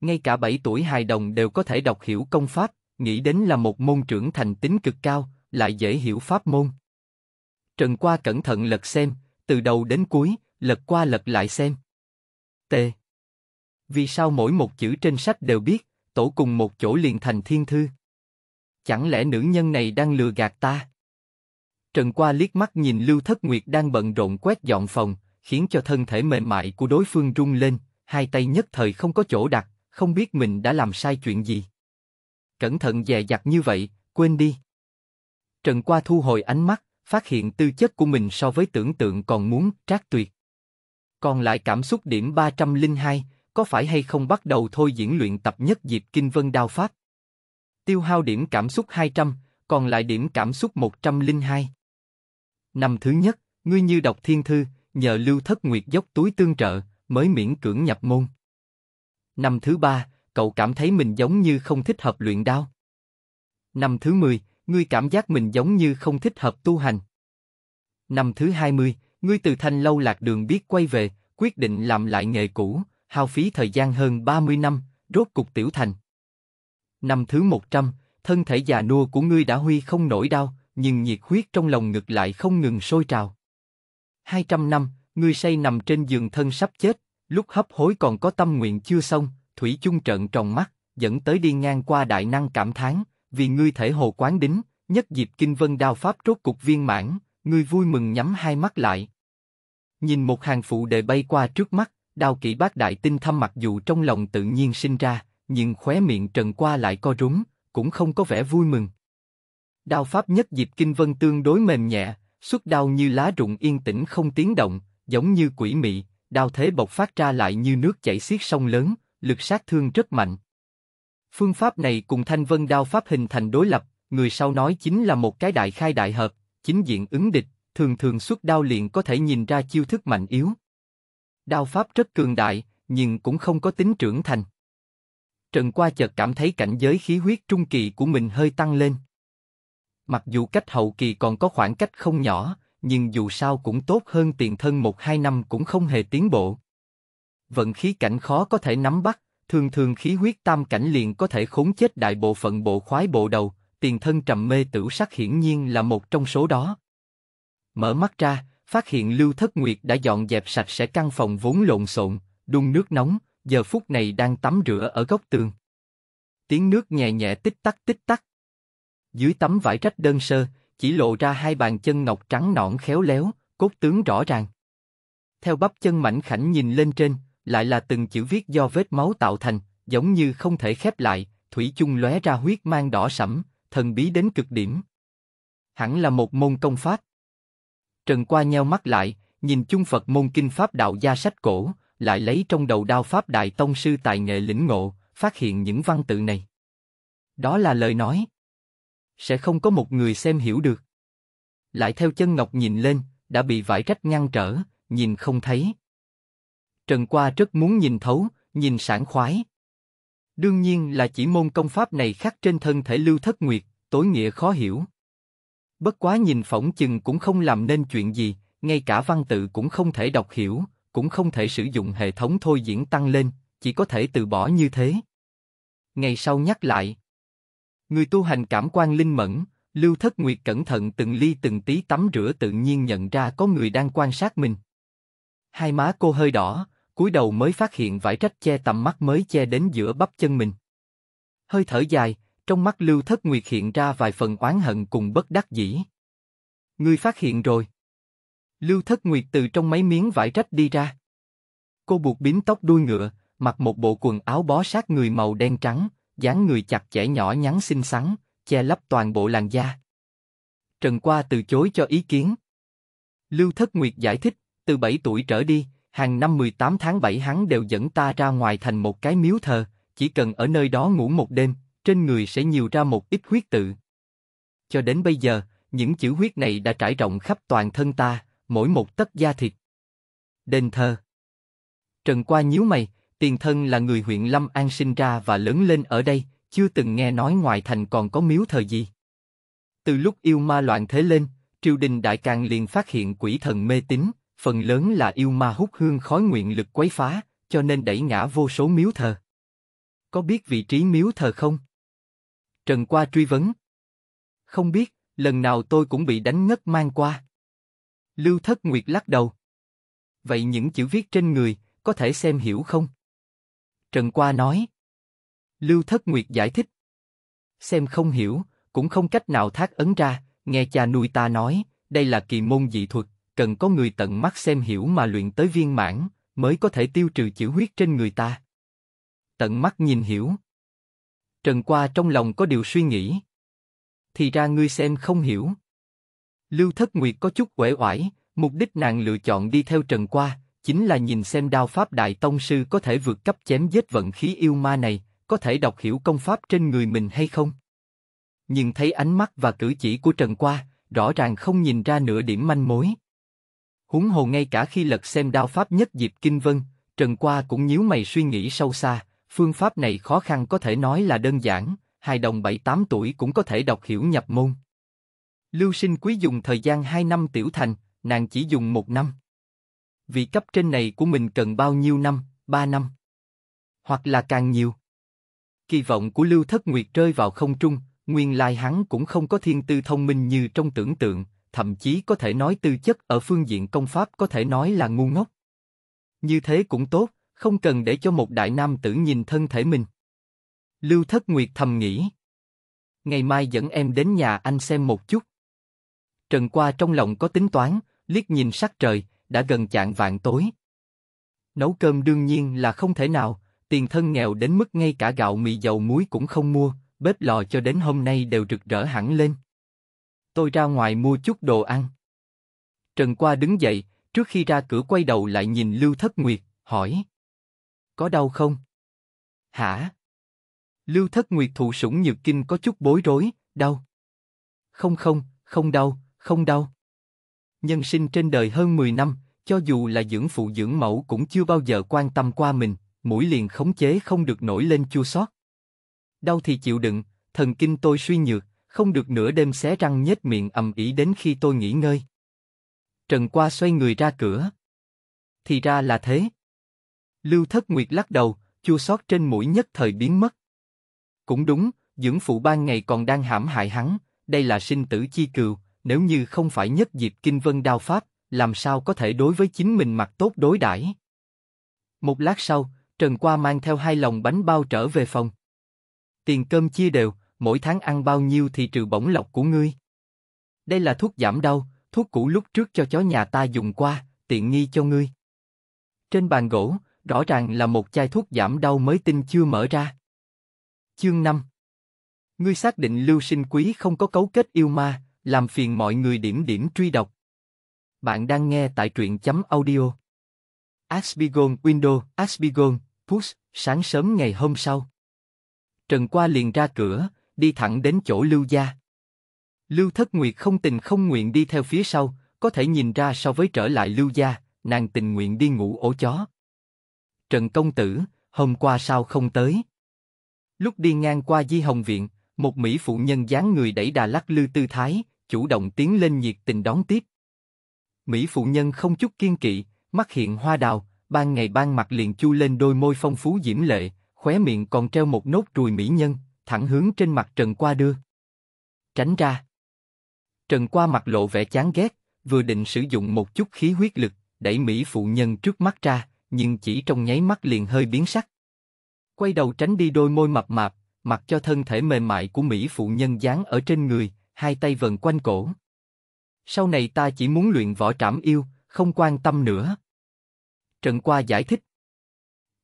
Ngay cả 7 tuổi hài đồng đều có thể đọc hiểu công pháp, nghĩ đến là một môn trưởng thành tính cực cao, lại dễ hiểu pháp môn. Trần Qua cẩn thận lật xem, từ đầu đến cuối, lật qua lật lại xem. T. Vì sao mỗi một chữ trên sách đều biết, tổ cùng một chỗ liền thành thiên thư? Chẳng lẽ nữ nhân này đang lừa gạt ta? Trần Qua liếc mắt nhìn Lưu Thất Nguyệt đang bận rộn quét dọn phòng, khiến cho thân thể mềm mại của đối phương rung lên, hai tay nhất thời không có chỗ đặt, không biết mình đã làm sai chuyện gì. Cẩn thận dè dặt như vậy, quên đi. Trần Qua thu hồi ánh mắt, phát hiện tư chất của mình so với tưởng tượng còn muốn trác tuyệt. Còn lại cảm xúc điểm 302, có phải hay không bắt đầu thôi diễn luyện tập nhất dịp kinh vân đao pháp? Tiêu hao điểm cảm xúc 200, còn lại điểm cảm xúc 102. Năm thứ nhất, ngươi như đọc thiên thư, nhờ lưu thất nguyệt dốc túi tương trợ, mới miễn cưỡng nhập môn. Năm thứ ba, cậu cảm thấy mình giống như không thích hợp luyện đao. Năm thứ mười, ngươi cảm giác mình giống như không thích hợp tu hành. Năm thứ hai mươi, ngươi từ thanh lâu lạc đường biết quay về, quyết định làm lại nghề cũ, hao phí thời gian hơn 30 năm, rốt cục tiểu thành. Năm thứ 100, thân thể già nua của ngươi đã huy không nổi đau, nhưng nhiệt huyết trong lòng ngực lại không ngừng sôi trào. 200 năm, ngươi say nằm trên giường thân sắp chết, lúc hấp hối còn có tâm nguyện chưa xong, thủy chung trợn tròn mắt, dẫn tới đi ngang qua đại năng cảm thán, vì ngươi thể hồ quán đính, nhất dịp kinh vân đao pháp rốt cục viên mãn, ngươi vui mừng nhắm hai mắt lại. Nhìn một hàng phụ đề bay qua trước mắt, đao kỹ bác đại tinh thâm mặc dù trong lòng tự nhiên sinh ra, nhưng khóe miệng trần qua lại co rúm, cũng không có vẻ vui mừng. Đao pháp nhất dịp kinh vân tương đối mềm nhẹ, xuất đao như lá rụng yên tĩnh không tiếng động, giống như quỷ mị, đao thế bộc phát ra lại như nước chảy xiết sông lớn, lực sát thương rất mạnh. Phương pháp này cùng thanh vân đao pháp hình thành đối lập, người sau nói chính là một cái đại khai đại hợp, chính diện ứng địch, thường thường xuất đao liền có thể nhìn ra chiêu thức mạnh yếu. Đao pháp rất cường đại, nhưng cũng không có tính trưởng thành. Trần Qua chợt cảm thấy cảnh giới khí huyết trung kỳ của mình hơi tăng lên. Mặc dù cách hậu kỳ còn có khoảng cách không nhỏ, nhưng dù sao cũng tốt hơn tiền thân một hai năm cũng không hề tiến bộ. Vận khí cảnh khó có thể nắm bắt, thường thường khí huyết tam cảnh liền có thể khốn chết đại bộ phận bộ khoái bộ đầu, tiền thân trầm mê tử sắc hiển nhiên là một trong số đó. Mở mắt ra, phát hiện Lưu Thất Nguyệt đã dọn dẹp sạch sẽ căn phòng vốn lộn xộn, đun nước nóng, giờ phút này đang tắm rửa ở góc tường. Tiếng nước nhẹ nhẹ tích tắc tích tắc. Dưới tấm vải rách đơn sơ, chỉ lộ ra hai bàn chân ngọc trắng nõn khéo léo, cốt tướng rõ ràng. Theo bắp chân mảnh khảnh nhìn lên trên, lại là từng chữ viết do vết máu tạo thành, giống như không thể khép lại, thủy chung lóe ra huyết mang đỏ sẫm, thần bí đến cực điểm. Hẳn là một môn công pháp. Trần Qua nheo mắt lại, nhìn chung Phật môn kinh pháp đạo gia sách cổ, lại lấy trong đầu đao pháp đại tông sư tài nghệ lĩnh ngộ, phát hiện những văn tự này. Đó là lời nói. Sẽ không có một người xem hiểu được. Lại theo chân ngọc nhìn lên, đã bị vải rách ngăn trở, nhìn không thấy. Trần Qua rất muốn nhìn thấu, nhìn sảng khoái. Đương nhiên là chỉ môn công pháp này khắc trên thân thể Lưu Thất Nguyệt, tối nghĩa khó hiểu. Bất quá nhìn phỏng chừng cũng không làm nên chuyện gì, ngay cả văn tự cũng không thể đọc hiểu, cũng không thể sử dụng hệ thống thôi diễn tăng lên, chỉ có thể từ bỏ như thế. Ngày sau nhắc lại, người tu hành cảm quan linh mẫn, Lưu Thất Nguyệt cẩn thận từng ly từng tí tắm rửa tự nhiên nhận ra có người đang quan sát mình. Hai má cô hơi đỏ, cúi đầu mới phát hiện vải trách che tầm mắt mới che đến giữa bắp chân mình. Hơi thở dài, trong mắt Lưu Thất Nguyệt hiện ra vài phần oán hận cùng bất đắc dĩ. Ngươi phát hiện rồi. Lưu Thất Nguyệt từ trong mấy miếng vải rách đi ra. Cô buộc bím tóc đuôi ngựa, mặc một bộ quần áo bó sát người màu đen trắng, dáng người chặt chẽ nhỏ nhắn xinh xắn, che lấp toàn bộ làn da. Trần Qua từ chối cho ý kiến. Lưu Thất Nguyệt giải thích, từ 7 tuổi trở đi, hàng năm 18 tháng 7 hắn đều dẫn ta ra ngoài thành một cái miếu thờ, chỉ cần ở nơi đó ngủ một đêm, trên người sẽ nhiều ra một ít huyết tự. Cho đến bây giờ, những chữ huyết này đã trải rộng khắp toàn thân ta, mỗi một tấc da thịt. Đền thờ Trần Qua nhíu mày, tiền thân là người huyện Lâm An sinh ra và lớn lên ở đây, chưa từng nghe nói ngoài thành còn có miếu thờ gì. Từ lúc yêu ma loạn thế lên, triều đình đại càng liền phát hiện quỷ thần mê tín, phần lớn là yêu ma hút hương khói nguyện lực quấy phá, cho nên đẩy ngã vô số miếu thờ. Có biết vị trí miếu thờ không? Trần Qua truy vấn. Không biết, lần nào tôi cũng bị đánh ngất mang qua. Lưu Thất Nguyệt lắc đầu. Vậy những chữ viết trên người, có thể xem hiểu không? Trần Qua nói. Lưu Thất Nguyệt giải thích. Xem không hiểu, cũng không cách nào thác ấn ra, nghe cha nuôi ta nói, đây là kỳ môn dị thuật, cần có người tận mắt xem hiểu mà luyện tới viên mãn, mới có thể tiêu trừ chữ huyết trên người ta. Tận mắt nhìn hiểu. Trần Qua trong lòng có điều suy nghĩ. Thì ra ngươi xem không hiểu. Lưu Thất Nguyệt có chút uể oải, mục đích nàng lựa chọn đi theo Trần Qua, chính là nhìn xem đao pháp đại tông sư có thể vượt cấp chém giết vận khí yêu ma này, có thể đọc hiểu công pháp trên người mình hay không. Nhưng thấy ánh mắt và cử chỉ của Trần Qua, rõ ràng không nhìn ra nửa điểm manh mối. Huống hồ ngay cả khi lật xem đao pháp nhất diệp kinh vân, Trần Qua cũng nhíu mày suy nghĩ sâu xa, phương pháp này khó khăn có thể nói là đơn giản, hai đồng bảy tám tuổi cũng có thể đọc hiểu nhập môn. Lưu sinh quý dùng thời gian hai năm tiểu thành, nàng chỉ dùng một năm. Vị cấp trên này của mình cần bao nhiêu năm, ba năm, hoặc là càng nhiều. Kỳ vọng của Lưu Thất Nguyệt rơi vào không trung, nguyên lai hắn cũng không có thiên tư thông minh như trong tưởng tượng, thậm chí có thể nói tư chất ở phương diện công pháp có thể nói là ngu ngốc. Như thế cũng tốt, không cần để cho một đại nam tử nhìn thân thể mình. Lưu Thất Nguyệt thầm nghĩ. Ngày mai dẫn em đến nhà anh xem một chút. Trần Qua trong lòng có tính toán, liếc nhìn sắc trời, đã gần chạng vạn tối. Nấu cơm đương nhiên là không thể nào, tiền thân nghèo đến mức ngay cả gạo mì dầu muối cũng không mua, bếp lò cho đến hôm nay đều rực rỡ hẳn lên. Tôi ra ngoài mua chút đồ ăn. Trần Qua đứng dậy, trước khi ra cửa quay đầu lại nhìn Lưu Thất Nguyệt, hỏi. Có đau không? Hả? Lưu Thất Nguyệt thụ sủng nhược kinh có chút bối rối, đau. Không không, không đau, không đau. Nhân sinh trên đời hơn 10 năm, cho dù là dưỡng phụ dưỡng mẫu cũng chưa bao giờ quan tâm qua mình, mũi liền khống chế không được nổi lên chua xót. Đau thì chịu đựng, thần kinh tôi suy nhược, không được nửa đêm xé răng nhếch miệng ầm ĩ đến khi tôi nghỉ ngơi. Trần Qua xoay người ra cửa. Thì ra là thế. Lưu Thất Nguyệt lắc đầu, chua xót trên mũi nhất thời biến mất. Cũng đúng, dưỡng phụ ban ngày còn đang hãm hại hắn, đây là sinh tử chi cừu, nếu như không phải nhất diệp kinh vân đao pháp, làm sao có thể đối với chính mình mặt tốt đối đãi? Một lát sau, Trần Qua mang theo hai lồng bánh bao trở về phòng. Tiền cơm chia đều, mỗi tháng ăn bao nhiêu thì trừ bổng lộc của ngươi. Đây là thuốc giảm đau, thuốc cũ lúc trước cho chó nhà ta dùng qua, tiện nghi cho ngươi. Trên bàn gỗ, rõ ràng là một chai thuốc giảm đau mới tinh chưa mở ra. Chương 5 Ngươi xác định lưu sinh quý không có cấu kết yêu ma, làm phiền mọi người điểm điểm truy đọc. Bạn đang nghe tại truyện chấm audio. Asbigon Windows, Asbigon, Push, sáng sớm ngày hôm sau. Trần Qua liền ra cửa, đi thẳng đến chỗ Lưu gia. Lưu Thất Nguyệt không tình không nguyện đi theo phía sau, có thể nhìn ra so với trở lại Lưu gia, nàng tình nguyện đi ngủ ổ chó. Trần công tử, hôm qua sao không tới? Lúc đi ngang qua Di Hồng viện, một mỹ phụ nhân dáng người đẩy đà lắc lư tư thái, chủ động tiến lên nhiệt tình đón tiếp. Mỹ phụ nhân không chút kiên kỵ, mắt hiện hoa đào, ban ngày ban mặt liền chu lên đôi môi phong phú diễm lệ, khóe miệng còn treo một nốt ruồi mỹ nhân, thẳng hướng trên mặt Trần Qua đưa. Tránh ra. Trần Qua mặt lộ vẻ chán ghét, vừa định sử dụng một chút khí huyết lực, đẩy Mỹ phụ nhân trước mắt ra, nhưng chỉ trong nháy mắt liền hơi biến sắc. Quay đầu tránh đi đôi môi mập mạp, mặc cho thân thể mềm mại của Mỹ phụ nhân dán ở trên người, hai tay vần quanh cổ. Sau này ta chỉ muốn luyện võ trảm yêu, không quan tâm nữa. Trần Qua giải thích.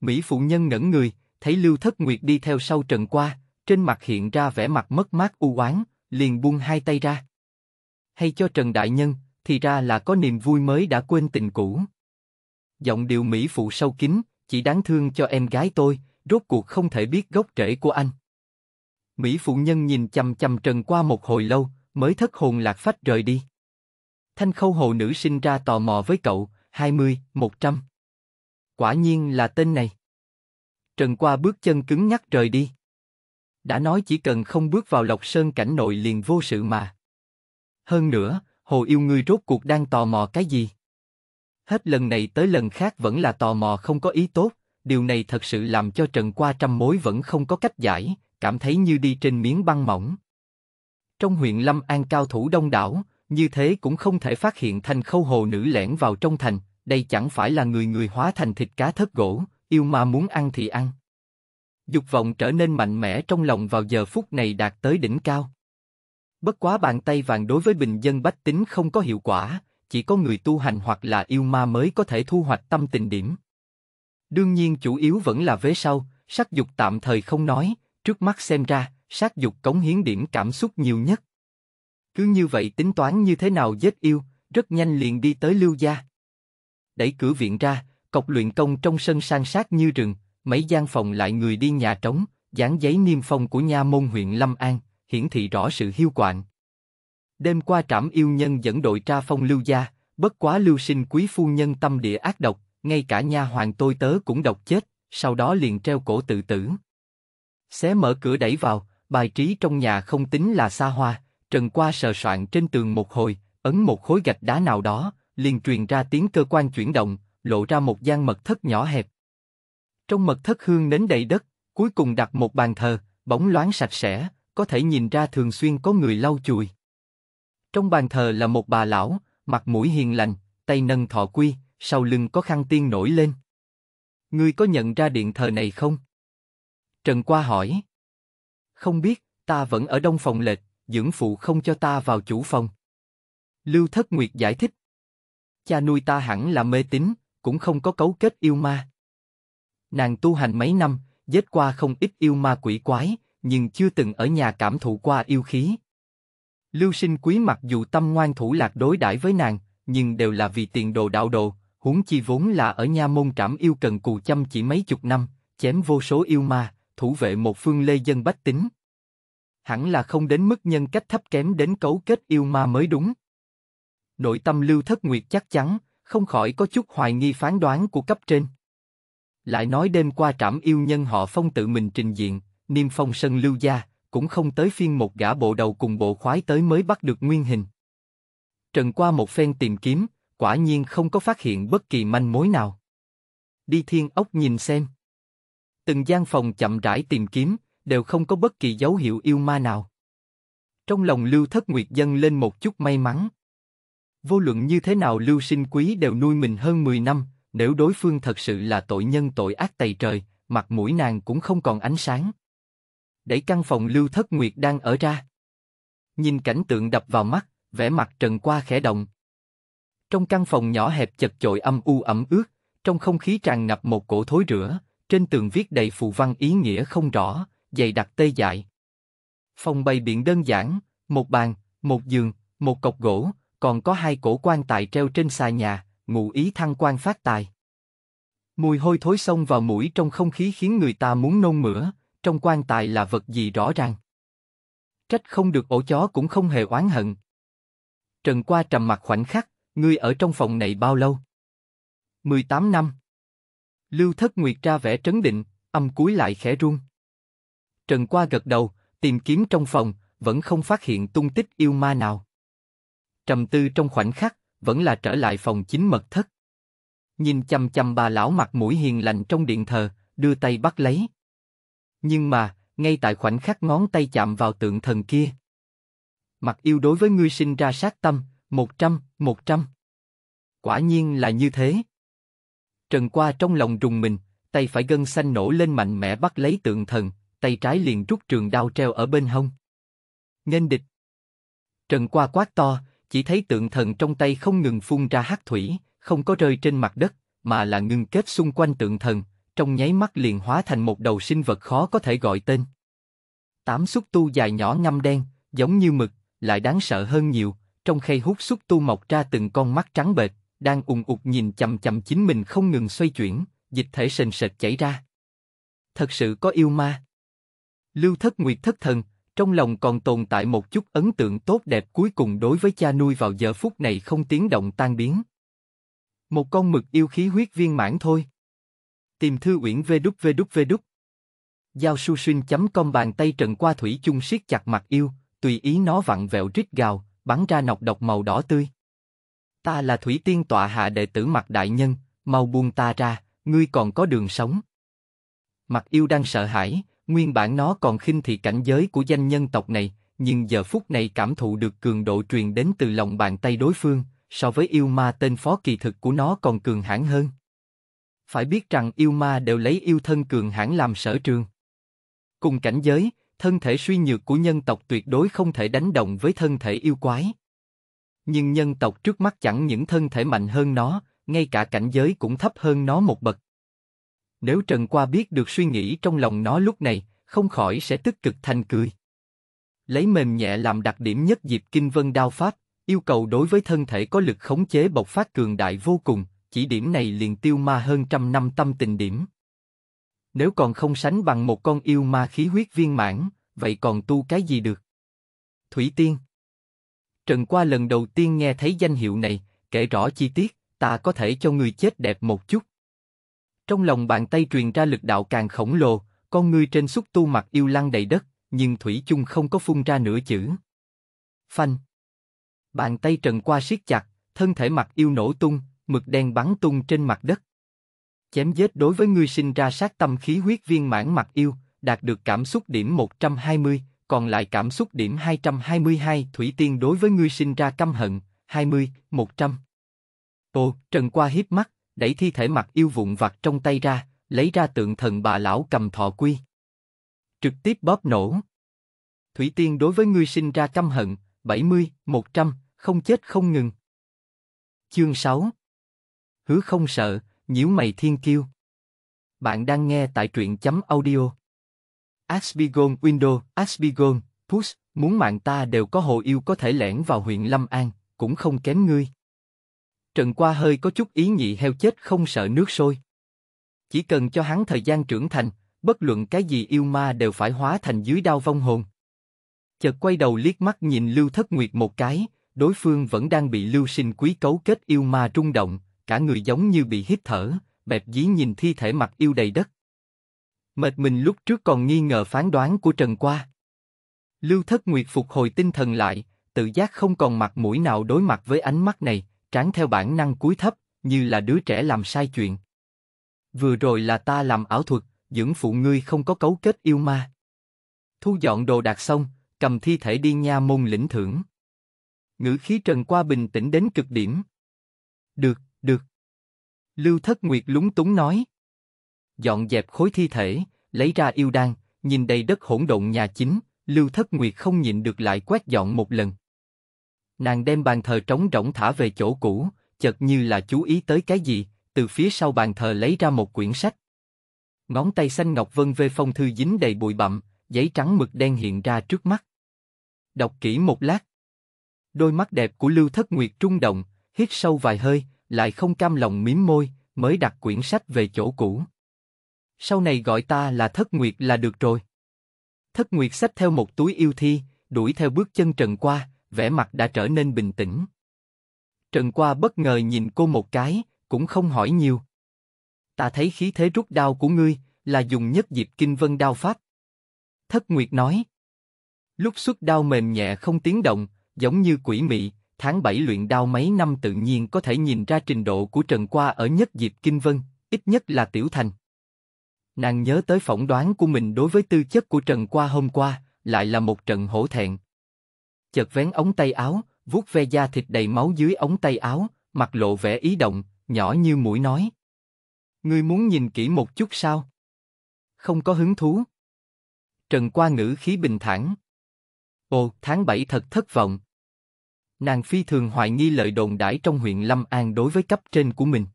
Mỹ phụ nhân ngẩn người, thấy Lưu Thất Nguyệt đi theo sau Trần Qua, trên mặt hiện ra vẻ mặt mất mát u oán, liền buông hai tay ra. Hay cho Trần Đại Nhân, thì ra là có niềm vui mới đã quên tình cũ. Giọng điệu Mỹ phụ sâu kín, chỉ đáng thương cho em gái tôi, rốt cuộc không thể biết gốc rễ của anh. Mỹ phụ nhân nhìn chăm chăm Trần qua một hồi lâu, mới thất hồn lạc phách rời đi. Thanh khâu hồ nữ sinh ra tò mò với cậu, 20, 100. Quả nhiên là tên này. Trần qua bước chân cứng nhắc rời đi. Đã nói chỉ cần không bước vào Lộc Sơn cảnh nội liền vô sự mà. Hơn nữa, hồ yêu ngươi rốt cuộc đang tò mò cái gì? Hết lần này tới lần khác vẫn là tò mò không có ý tốt, điều này thật sự làm cho Trần Qua trăm mối vẫn không có cách giải, cảm thấy như đi trên miếng băng mỏng. Trong huyện Lâm An cao thủ đông đảo, như thế cũng không thể phát hiện thành khâu hồ nữ lẻn vào trong thành, đây chẳng phải là người người hóa thành thịt cá thất gỗ, yêu mà muốn ăn thì ăn. Dục vọng trở nên mạnh mẽ trong lòng vào giờ phút này đạt tới đỉnh cao. Bất quá bàn tay vàng đối với bình dân bách tính không có hiệu quả, chỉ có người tu hành hoặc là yêu ma mới có thể thu hoạch tâm tình điểm. Đương nhiên chủ yếu vẫn là vế sau, sắc dục tạm thời không nói, trước mắt xem ra, sát dục cống hiến điểm cảm xúc nhiều nhất. Cứ như vậy tính toán như thế nào giết yêu, rất nhanh liền đi tới lưu gia. Đẩy cửa viện ra, cọc luyện công trong sân san sát như rừng, mấy gian phòng lại người đi nhà trống, dán giấy niêm phong của nha môn huyện Lâm An, hiển thị rõ sự hiu quạnh. Đêm qua trảm yêu nhân dẫn đội tra phong lưu gia, bất quá lưu sinh quý phu nhân tâm địa ác độc, ngay cả nha hoàng tôi tớ cũng độc chết, sau đó liền treo cổ tự tử. Xé mở cửa đẩy vào, bài trí trong nhà không tính là xa hoa, trần qua sờ soạn trên tường một hồi, ấn một khối gạch đá nào đó, liền truyền ra tiếng cơ quan chuyển động, lộ ra một gian mật thất nhỏ hẹp. Trong mật thất hương nến đầy đất, cuối cùng đặt một bàn thờ, bóng loáng sạch sẽ, có thể nhìn ra thường xuyên có người lau chùi. Trong bàn thờ là một bà lão, mặt mũi hiền lành, tay nâng thọ quy, sau lưng có khăn tiên nổi lên. Ngươi có nhận ra điện thờ này không? Trần Qua hỏi. Không biết, ta vẫn ở đông phòng lệch, dưỡng phụ không cho ta vào chủ phòng. Lưu Thất Nguyệt giải thích. Cha nuôi ta hẳn là mê tín, cũng không có cấu kết yêu ma. Nàng tu hành mấy năm, giết qua không ít yêu ma quỷ quái, nhưng chưa từng ở nhà cảm thụ qua yêu khí. Lưu Sinh Quý mặc dù tâm ngoan thủ lạc đối đãi với nàng, nhưng đều là vì tiền đồ đạo đồ, huống chi vốn là ở nha môn trảm yêu cần cù chăm chỉ mấy chục năm, chém vô số yêu ma, thủ vệ một phương lê dân bách tính. Hẳn là không đến mức nhân cách thấp kém đến cấu kết yêu ma mới đúng. Nội tâm Lưu Thất Nguyệt chắc chắn, không khỏi có chút hoài nghi phán đoán của cấp trên. Lại nói đêm qua trảm yêu nhân họ phong tự mình trình diện, niêm phong sân lưu gia, cũng không tới phiên một gã bộ đầu cùng bộ khoái tới mới bắt được nguyên hình. Trần qua một phen tìm kiếm, quả nhiên không có phát hiện bất kỳ manh mối nào. Đi thiên ốc nhìn xem. Từng gian phòng chậm rãi tìm kiếm, đều không có bất kỳ dấu hiệu yêu ma nào. Trong lòng Lưu Thất Nguyệt dâng lên một chút may mắn. Vô luận như thế nào Lưu Sinh Quý đều nuôi mình hơn 10 năm, nếu đối phương thật sự là tội nhân tội ác tày trời, mặt mũi nàng cũng không còn ánh sáng. Đẩy căn phòng Lưu Thất Nguyệt đang ở ra. Nhìn cảnh tượng đập vào mắt, vẻ mặt Trần Qua khẽ động. Trong căn phòng nhỏ hẹp chật chội âm u ẩm ướt, trong không khí tràn ngập một cổ thối rữa, trên tường viết đầy phù văn ý nghĩa không rõ, dày đặc tê dại. Phòng bày biện đơn giản, một bàn, một giường, một cọc gỗ, còn có hai cổ quan tài treo trên xà nhà, ngụ ý thăng quan phát tài. Mùi hôi thối xông vào mũi trong không khí khiến người ta muốn nôn mửa, trong quan tài là vật gì rõ ràng. Trách không được ổ chó cũng không hề oán hận. Trần qua trầm mặt khoảnh khắc, ngươi ở trong phòng này bao lâu? 18 năm. Lưu Thất Nguyệt ra vẻ trấn định, âm cúi lại khẽ run. Trần qua gật đầu, tìm kiếm trong phòng, vẫn không phát hiện tung tích yêu ma nào. Trầm tư trong khoảnh khắc, vẫn là trở lại phòng chính mật thất. Nhìn chăm chăm bà lão mặt mũi hiền lành trong điện thờ, đưa tay bắt lấy. Nhưng mà, ngay tại khoảnh khắc ngón tay chạm vào tượng thần kia. Mặt yêu đối với ngươi sinh ra sát tâm, một trăm, một trăm. Quả nhiên là như thế. Trần qua trong lòng rùng mình, tay phải gân xanh nổ lên mạnh mẽ bắt lấy tượng thần, tay trái liền rút trường đao treo ở bên hông. Nghênh địch. Trần qua quát to, chỉ thấy tượng thần trong tay không ngừng phun ra hắc thủy, không có rơi trên mặt đất, mà là ngưng kết xung quanh tượng thần, trong nháy mắt liền hóa thành một đầu sinh vật khó có thể gọi tên. Tám xúc tu dài nhỏ ngăm đen, giống như mực, lại đáng sợ hơn nhiều, trong khay hút xúc tu mọc ra từng con mắt trắng bệch, đang ùn ụt nhìn chầm chầm chính mình không ngừng xoay chuyển, dịch thể sền sệt chảy ra. thật sự có yêu ma. Lưu Thất Nguyệt thất thần, trong lòng còn tồn tại một chút ấn tượng tốt đẹp cuối cùng đối với cha nuôi vào giờ phút này không tiếng động tan biến. Một con mực yêu khí huyết viên mãn thôi. Tìm thư uyển vê đúc vê đúc vê đúc. Giao su xuyên chấm con bàn tay trần qua thủy chung siết chặt mặt yêu, tùy ý nó vặn vẹo rít gào, bắn ra nọc độc màu đỏ tươi. Ta là thủy tiên tọa hạ đệ tử mặt đại nhân, mau buông ta ra, ngươi còn có đường sống. Mặt yêu đang sợ hãi, nguyên bản nó còn khinh thị cảnh giới của danh nhân tộc này, nhưng giờ phút này cảm thụ được cường độ truyền đến từ lòng bàn tay đối phương, so với yêu ma tên phó kỳ thực của nó còn cường hãn hơn. Phải biết rằng yêu ma đều lấy yêu thân cường hãn làm sở trường. Cùng cảnh giới, thân thể suy nhược của nhân tộc tuyệt đối không thể đánh đồng với thân thể yêu quái. Nhưng nhân tộc trước mắt chẳng những thân thể mạnh hơn nó, ngay cả cảnh giới cũng thấp hơn nó một bậc. Nếu Trần Qua biết được suy nghĩ trong lòng nó lúc này, không khỏi sẽ tức cực thành cười. Lấy mềm nhẹ làm đặc điểm nhất dịp kinh vân đao pháp, yêu cầu đối với thân thể có lực khống chế bộc phát cường đại vô cùng, chỉ điểm này liền tiêu ma hơn trăm năm tâm tình điểm. Nếu còn không sánh bằng một con yêu ma khí huyết viên mãn, vậy còn tu cái gì được? Thủy Tiên Trần Qua lần đầu tiên nghe thấy danh hiệu này, kể rõ chi tiết, ta có thể cho người chết đẹp một chút. Trong lòng bàn tay truyền ra lực đạo càng khổng lồ, con ngươi trên xúc tu mặt yêu lăng đầy đất, nhưng Thủy chung không có phun ra nửa chữ. Phanh. Bàn tay trần qua siết chặt, thân thể mặt yêu nổ tung, mực đen bắn tung trên mặt đất. Chém giết đối với ngươi sinh ra sát tâm khí huyết viên mãn mặt yêu, đạt được cảm xúc điểm 120, còn lại cảm xúc điểm 222 thủy tiên đối với ngươi sinh ra căm hận, 20, 100. Ồ, Trần Qua hiếp mắt, đẩy thi thể mặt yêu vụn vặt trong tay ra, lấy ra tượng thần bà lão cầm thọ quy. Trực tiếp bóp nổ. Thủy Tiên đối với ngươi sinh ra căm hận, 70, 100, không chết không ngừng. Chương 6 Hứa không sợ, nhíu mày thiên kiêu. Bạn đang nghe tại truyện chấm audio. Asbigon Window, Asbigon, Push, muốn mạng ta đều có hồ yêu có thể lẻn vào huyện Lâm An, cũng không kém ngươi. Trần Qua hơi có chút ý nhị heo chết không sợ nước sôi. Chỉ cần cho hắn thời gian trưởng thành, bất luận cái gì yêu ma đều phải hóa thành dưới đao vong hồn. Chợt quay đầu liếc mắt nhìn Lưu Thất Nguyệt một cái, đối phương vẫn đang bị Lưu Sinh Quý cấu kết yêu ma rung động, cả người giống như bị hít thở, bẹp dí nhìn thi thể mặt yêu đầy đất. Mệt mình lúc trước còn nghi ngờ phán đoán của Trần Qua. Lưu Thất Nguyệt phục hồi tinh thần lại, tự giác không còn mặt mũi nào đối mặt với ánh mắt này, tráng theo bản năng cúi thấp, như là đứa trẻ làm sai chuyện. Vừa rồi là ta làm ảo thuật, dưỡng phụ ngươi không có cấu kết yêu ma. Thu dọn đồ đạc xong, cầm thi thể đi nha môn lĩnh thưởng. Ngữ khí Trần Qua bình tĩnh đến cực điểm. Được, được. Lưu Thất Nguyệt lúng túng nói. Dọn dẹp khối thi thể, lấy ra yêu đan, nhìn đầy đất hỗn độn nhà chính, Lưu Thất Nguyệt không nhịn được lại quét dọn một lần. Nàng đem bàn thờ trống rỗng thả về chỗ cũ, chợt như là chú ý tới cái gì, từ phía sau bàn thờ lấy ra một quyển sách. Ngón tay xanh ngọc vân về phong thư dính đầy bụi bặm, giấy trắng mực đen hiện ra trước mắt. Đọc kỹ một lát. Đôi mắt đẹp của Lưu Thất Nguyệt trung động, hít sâu vài hơi, lại không cam lòng mím môi, mới đặt quyển sách về chỗ cũ. Sau này gọi ta là Thất Nguyệt là được rồi. Thất Nguyệt xách theo một túi yêu thi, đuổi theo bước chân Trần qua, vẻ mặt đã trở nên bình tĩnh. Trần qua bất ngờ nhìn cô một cái, cũng không hỏi nhiều. Ta thấy khí thế rút đao của ngươi, là dùng nhất diệp kinh vân đao pháp. Thất Nguyệt nói. Lúc xuất đao mềm nhẹ không tiếng động, giống như quỷ mị, tháng 7 luyện đao mấy năm tự nhiên có thể nhìn ra trình độ của Trần Qua ở nhất diệp kinh vân, ít nhất là tiểu thành. Nàng nhớ tới phỏng đoán của mình đối với tư chất của Trần Qua hôm qua, lại là một trận hổ thẹn. Chợt vén ống tay áo, vuốt ve da thịt đầy máu dưới ống tay áo, mặt lộ vẻ ý động, nhỏ như mũi nói. Ngươi muốn nhìn kỹ một chút sao? Không có hứng thú. Trần Qua ngữ khí bình thản. Ồ, tháng 7 thật thất vọng. Nàng phi thường hoài nghi lời đồn đãi trong huyện Lâm An đối với cấp trên của mình.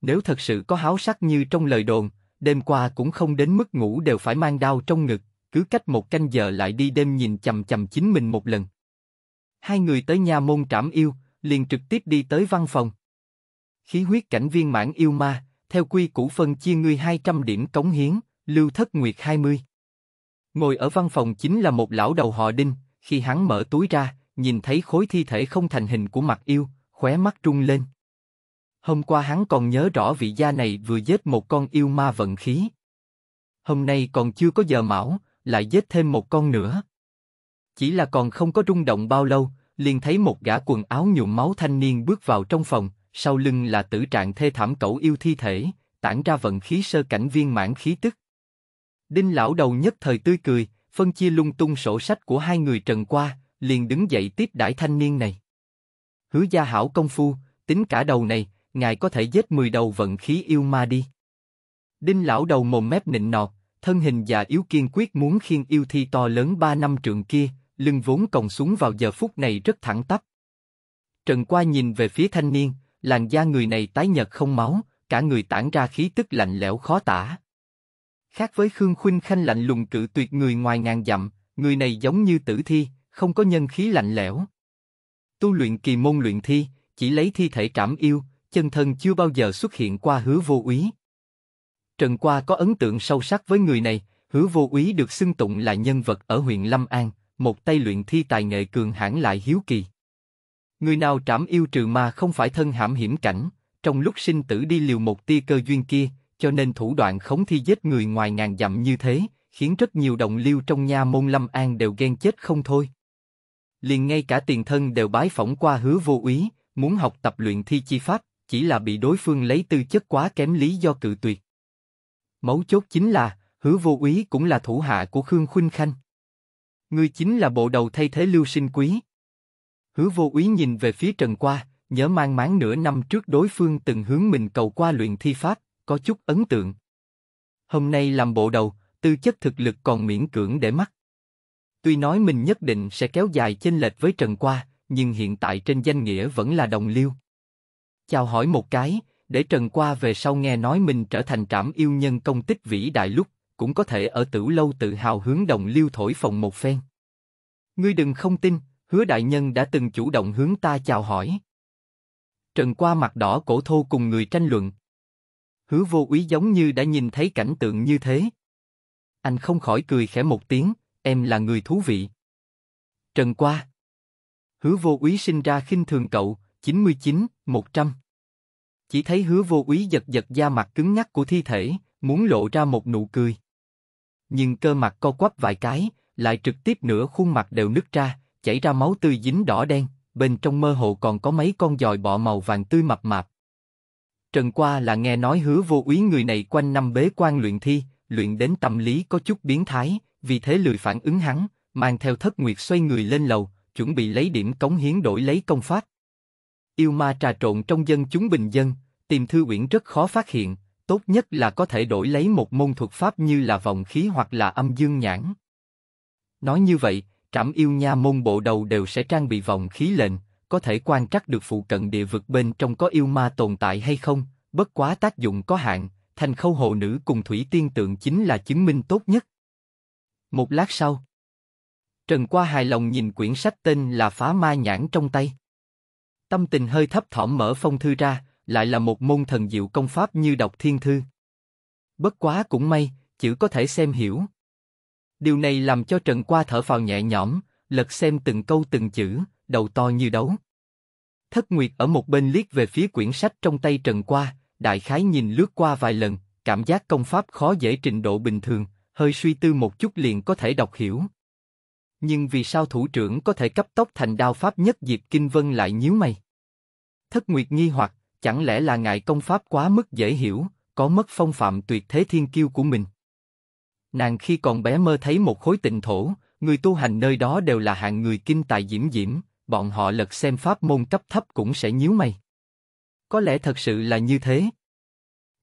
Nếu thật sự có háo sắc như trong lời đồn, đêm qua cũng không đến mức ngủ đều phải mang đau trong ngực, cứ cách một canh giờ lại đi đêm nhìn chầm chầm chính mình một lần. Hai người tới nhà môn trảm yêu, liền trực tiếp đi tới văn phòng. Khí huyết cảnh viên mãn yêu ma, theo quy củ phân chia ngươi 200 điểm cống hiến, Lưu Thất Nguyệt 20. Ngồi ở văn phòng chính là một lão đầu họ Đinh, khi hắn mở túi ra, nhìn thấy khối thi thể không thành hình của mặt yêu, khóe mắt trung lên. Hôm qua hắn còn nhớ rõ vị gia này vừa giết một con yêu ma vận khí. Hôm nay còn chưa có giờ mão, lại giết thêm một con nữa. Chỉ là còn không có rung động bao lâu, liền thấy một gã quần áo nhuộm máu thanh niên bước vào trong phòng, sau lưng là tử trạng thê thảm cẩu yêu thi thể, tản ra vận khí sơ cảnh viên mãn khí tức. Đinh lão đầu nhất thời tươi cười, phân chia lung tung sổ sách của hai người trần qua, liền đứng dậy tiếp đãi thanh niên này. Hứa gia hảo công phu, tính cả đầu này, ngài có thể giết 10 đầu vận khí yêu ma đi. Đinh lão đầu mồm mép nịnh nọt, thân hình già yếu kiên quyết muốn khiêng yêu thi to lớn ba năm trượng kia, lưng vốn còng xuống vào giờ phút này rất thẳng tắp. Trần Qua nhìn về phía thanh niên, làn da người này tái nhợt không máu, cả người tản ra khí tức lạnh lẽo khó tả. Khác với Khương Khuynh Khanh lạnh lùng cự tuyệt người ngoài ngàn dặm, người này giống như tử thi, không có nhân khí lạnh lẽo. Tu luyện kỳ môn luyện thi, chỉ lấy thi thể trảm yêu, chân thân chưa bao giờ xuất hiện qua hứa vô úy. Trần Qua có ấn tượng sâu sắc với người này, hứa vô úy được xưng tụng là nhân vật ở huyện Lâm An, một tay luyện thi tài nghệ cường hãn lại hiếu kỳ. Người nào trảm yêu trừ ma không phải thân hãm hiểm cảnh, trong lúc sinh tử đi liều một tia cơ duyên kia, cho nên thủ đoạn khống thi giết người ngoài ngàn dặm như thế, khiến rất nhiều đồng liêu trong nha môn lâm an đều ghen chết không thôi. Liền ngay cả tiền thân đều bái phỏng qua hứa vô úy, muốn học tập luyện thi chi pháp, chỉ là bị đối phương lấy tư chất quá kém lý do cự tuyệt. Mấu chốt chính là, hứa vô úy cũng là thủ hạ của Khương Khuynh Khanh. Ngươi chính là bộ đầu thay thế lưu sinh quý. Hứa vô úy nhìn về phía Trần Qua, nhớ mang máng nửa năm trước đối phương từng hướng mình cầu qua luyện thi pháp, có chút ấn tượng. Hôm nay làm bộ đầu, tư chất thực lực còn miễn cưỡng để mắt. Tuy nói mình nhất định sẽ kéo dài chênh lệch với Trần Qua, nhưng hiện tại trên danh nghĩa vẫn là đồng liêu. Chào hỏi một cái, để Trần Qua về sau nghe nói mình trở thành trảm yêu nhân công tích vĩ đại lúc, cũng có thể ở tử lâu tự hào hướng đồng liêu thổi phồng một phen. Ngươi đừng không tin, hứa đại nhân đã từng chủ động hướng ta chào hỏi. Trần qua mặt đỏ cổ thô cùng người tranh luận. Hứa vô úy giống như đã nhìn thấy cảnh tượng như thế. Anh không khỏi cười khẽ một tiếng, em là người thú vị. Trần qua. Hứa vô úy sinh ra khinh thường cậu, 99, 100. Chỉ thấy hứa vô úy giật giật da mặt cứng ngắc của thi thể, muốn lộ ra một nụ cười. Nhưng cơ mặt co quắp vài cái, lại trực tiếp nửa khuôn mặt đều nứt ra, chảy ra máu tươi dính đỏ đen, bên trong mơ hồ còn có mấy con giòi bọ màu vàng tươi mập mạp. Trần qua là nghe nói hứa vô úy người này quanh năm bế quan luyện thi, luyện đến tâm lý có chút biến thái, vì thế lười phản ứng hắn, mang theo thất nguyệt xoay người lên lầu, chuẩn bị lấy điểm cống hiến đổi lấy công pháp. Yêu ma trà trộn trong dân chúng bình dân, tìm thư uyển rất khó phát hiện, tốt nhất là có thể đổi lấy một môn thuật pháp như là vòng khí hoặc là âm dương nhãn. Nói như vậy, trảm yêu nha môn bộ đầu đều sẽ trang bị vòng khí lệnh, có thể quan trắc được phụ cận địa vực bên trong có yêu ma tồn tại hay không, bất quá tác dụng có hạn, thành khâu hộ nữ cùng thủy tiên tượng chính là chứng minh tốt nhất. Một lát sau, Trần Qua hài lòng nhìn quyển sách tên là Phá Ma Nhãn trong tay. Tâm tình hơi thấp thỏm mở phong thư ra, lại là một môn thần diệu công pháp như đọc thiên thư. Bất quá cũng may, chữ có thể xem hiểu. Điều này làm cho Trần Qua thở phào nhẹ nhõm, lật xem từng câu từng chữ, đầu to như đấu. Thất Nguyệt ở một bên liếc về phía quyển sách trong tay Trần Qua, đại khái nhìn lướt qua vài lần, cảm giác công pháp khó dễ trình độ bình thường, hơi suy tư một chút liền có thể đọc hiểu. Nhưng vì sao thủ trưởng có thể cấp tốc thành đao pháp nhất Diệp Kinh Vân lại nhíu mày? Thất Nguyệt nghi hoặc, chẳng lẽ là ngại công pháp quá mức dễ hiểu, có mất phong phạm tuyệt thế thiên kiêu của mình? Nàng khi còn bé mơ thấy một khối tịnh thổ, người tu hành nơi đó đều là hạng người kinh tài diễm diễm, bọn họ lật xem pháp môn cấp thấp cũng sẽ nhíu mày. Có lẽ thật sự là như thế.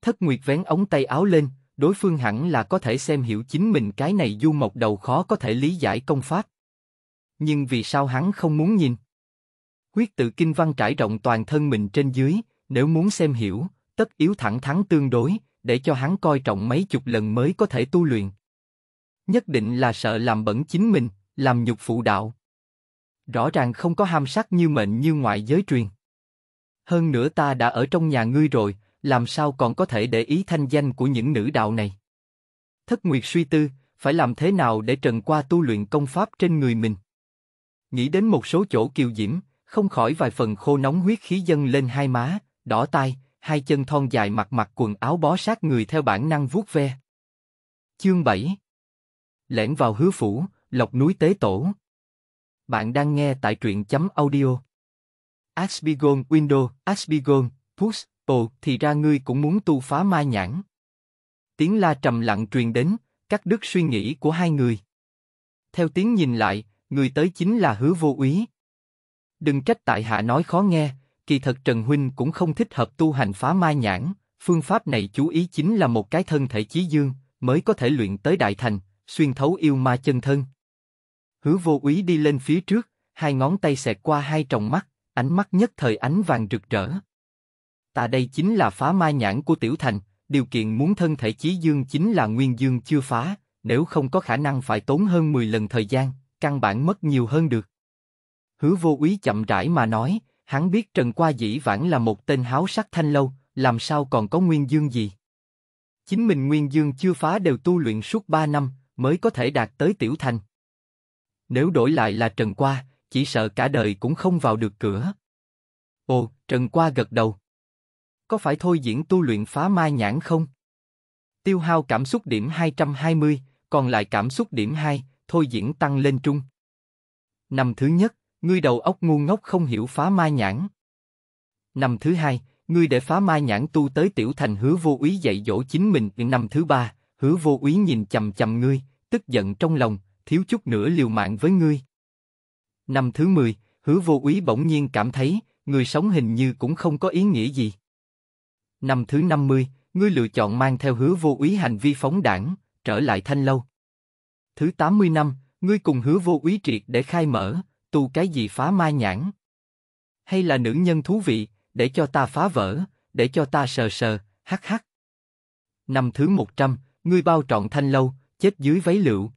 Thất Nguyệt vén ống tay áo lên, đối phương hẳn là có thể xem hiểu chính mình cái này du mộc đầu khó có thể lý giải công pháp. Nhưng vì sao hắn không muốn nhìn? Huyết tự kinh văn trải rộng toàn thân mình trên dưới, nếu muốn xem hiểu, tất yếu thẳng thắn tương đối, để cho hắn coi trọng mấy chục lần mới có thể tu luyện. Nhất định là sợ làm bẩn chính mình, làm nhục phụ đạo. Rõ ràng không có ham sắc như mệnh như ngoại giới truyền. Hơn nữa ta đã ở trong nhà ngươi rồi, làm sao còn có thể để ý thanh danh của những nữ đạo này? Thất Nguyệt suy tư, phải làm thế nào để Trần Qua tu luyện công pháp trên người mình. Nghĩ đến một số chỗ kiều diễm, không khỏi vài phần khô nóng huyết khí dâng lên hai má, đỏ tai, hai chân thon dài mặc mặc quần áo bó sát người theo bản năng vuốt ve. Chương 7 Lẻn vào hứa phủ, lọc núi tế tổ. Bạn đang nghe tại truyện chấm audio. Aspigon Windows, Aspigon, Push, ồ, thì ra ngươi cũng muốn tu phá ma nhãn. Tiếng la trầm lặng truyền đến, cắt đứt suy nghĩ của hai người. Theo tiếng nhìn lại, người tới chính là hứa vô úy. Đừng trách tại hạ nói khó nghe, kỳ thật Trần Huynh cũng không thích hợp tu hành phá ma nhãn, phương pháp này chú ý chính là một cái thân thể chí dương, mới có thể luyện tới đại thành, xuyên thấu yêu ma chân thân. Hứa vô úy đi lên phía trước, hai ngón tay xẹt qua hai tròng mắt, ánh mắt nhất thời ánh vàng rực rỡ. Ta đây chính là phá ma nhãn của Tiểu Thành, điều kiện muốn thân thể chí dương chính là nguyên dương chưa phá, nếu không có khả năng phải tốn hơn 10 lần thời gian, căn bản mất nhiều hơn được. Hứa vô úy chậm rãi mà nói, hắn biết Trần Qua dĩ vãng là một tên háo sắc thanh lâu, làm sao còn có nguyên dương gì. Chính mình nguyên dương chưa phá đều tu luyện suốt 3 năm, mới có thể đạt tới tiểu thành. Nếu đổi lại là Trần Qua, chỉ sợ cả đời cũng không vào được cửa. Ồ, Trần Qua gật đầu. Có phải thôi diễn tu luyện phá mai nhãn không? Tiêu hao cảm xúc điểm 220, còn lại cảm xúc điểm 2, thôi diễn tăng lên trung. Năm thứ nhất, ngươi đầu óc ngu ngốc không hiểu phá mai nhãn. Năm thứ hai, ngươi để phá mai nhãn tu tới tiểu thành hứa vô úy dạy dỗ chính mình. Năm thứ ba, hứa vô úy nhìn chầm chầm ngươi, tức giận trong lòng, thiếu chút nữa liều mạng với ngươi. Năm thứ mười, hứa vô úy bỗng nhiên cảm thấy, người sống hình như cũng không có ý nghĩa gì. Năm thứ năm mươi, ngươi lựa chọn mang theo hứa vô úy hành vi phóng đảng, trở lại thanh lâu. Thứ tám mươi năm, ngươi cùng hứa vô úy triệt để khai mở, tu cái gì phá ma nhãn? Hay là nữ nhân thú vị, để cho ta phá vỡ, để cho ta sờ sờ, hắc hắc. Năm thứ một trăm, ngươi bao trọn thanh lâu, chết dưới váy lựu.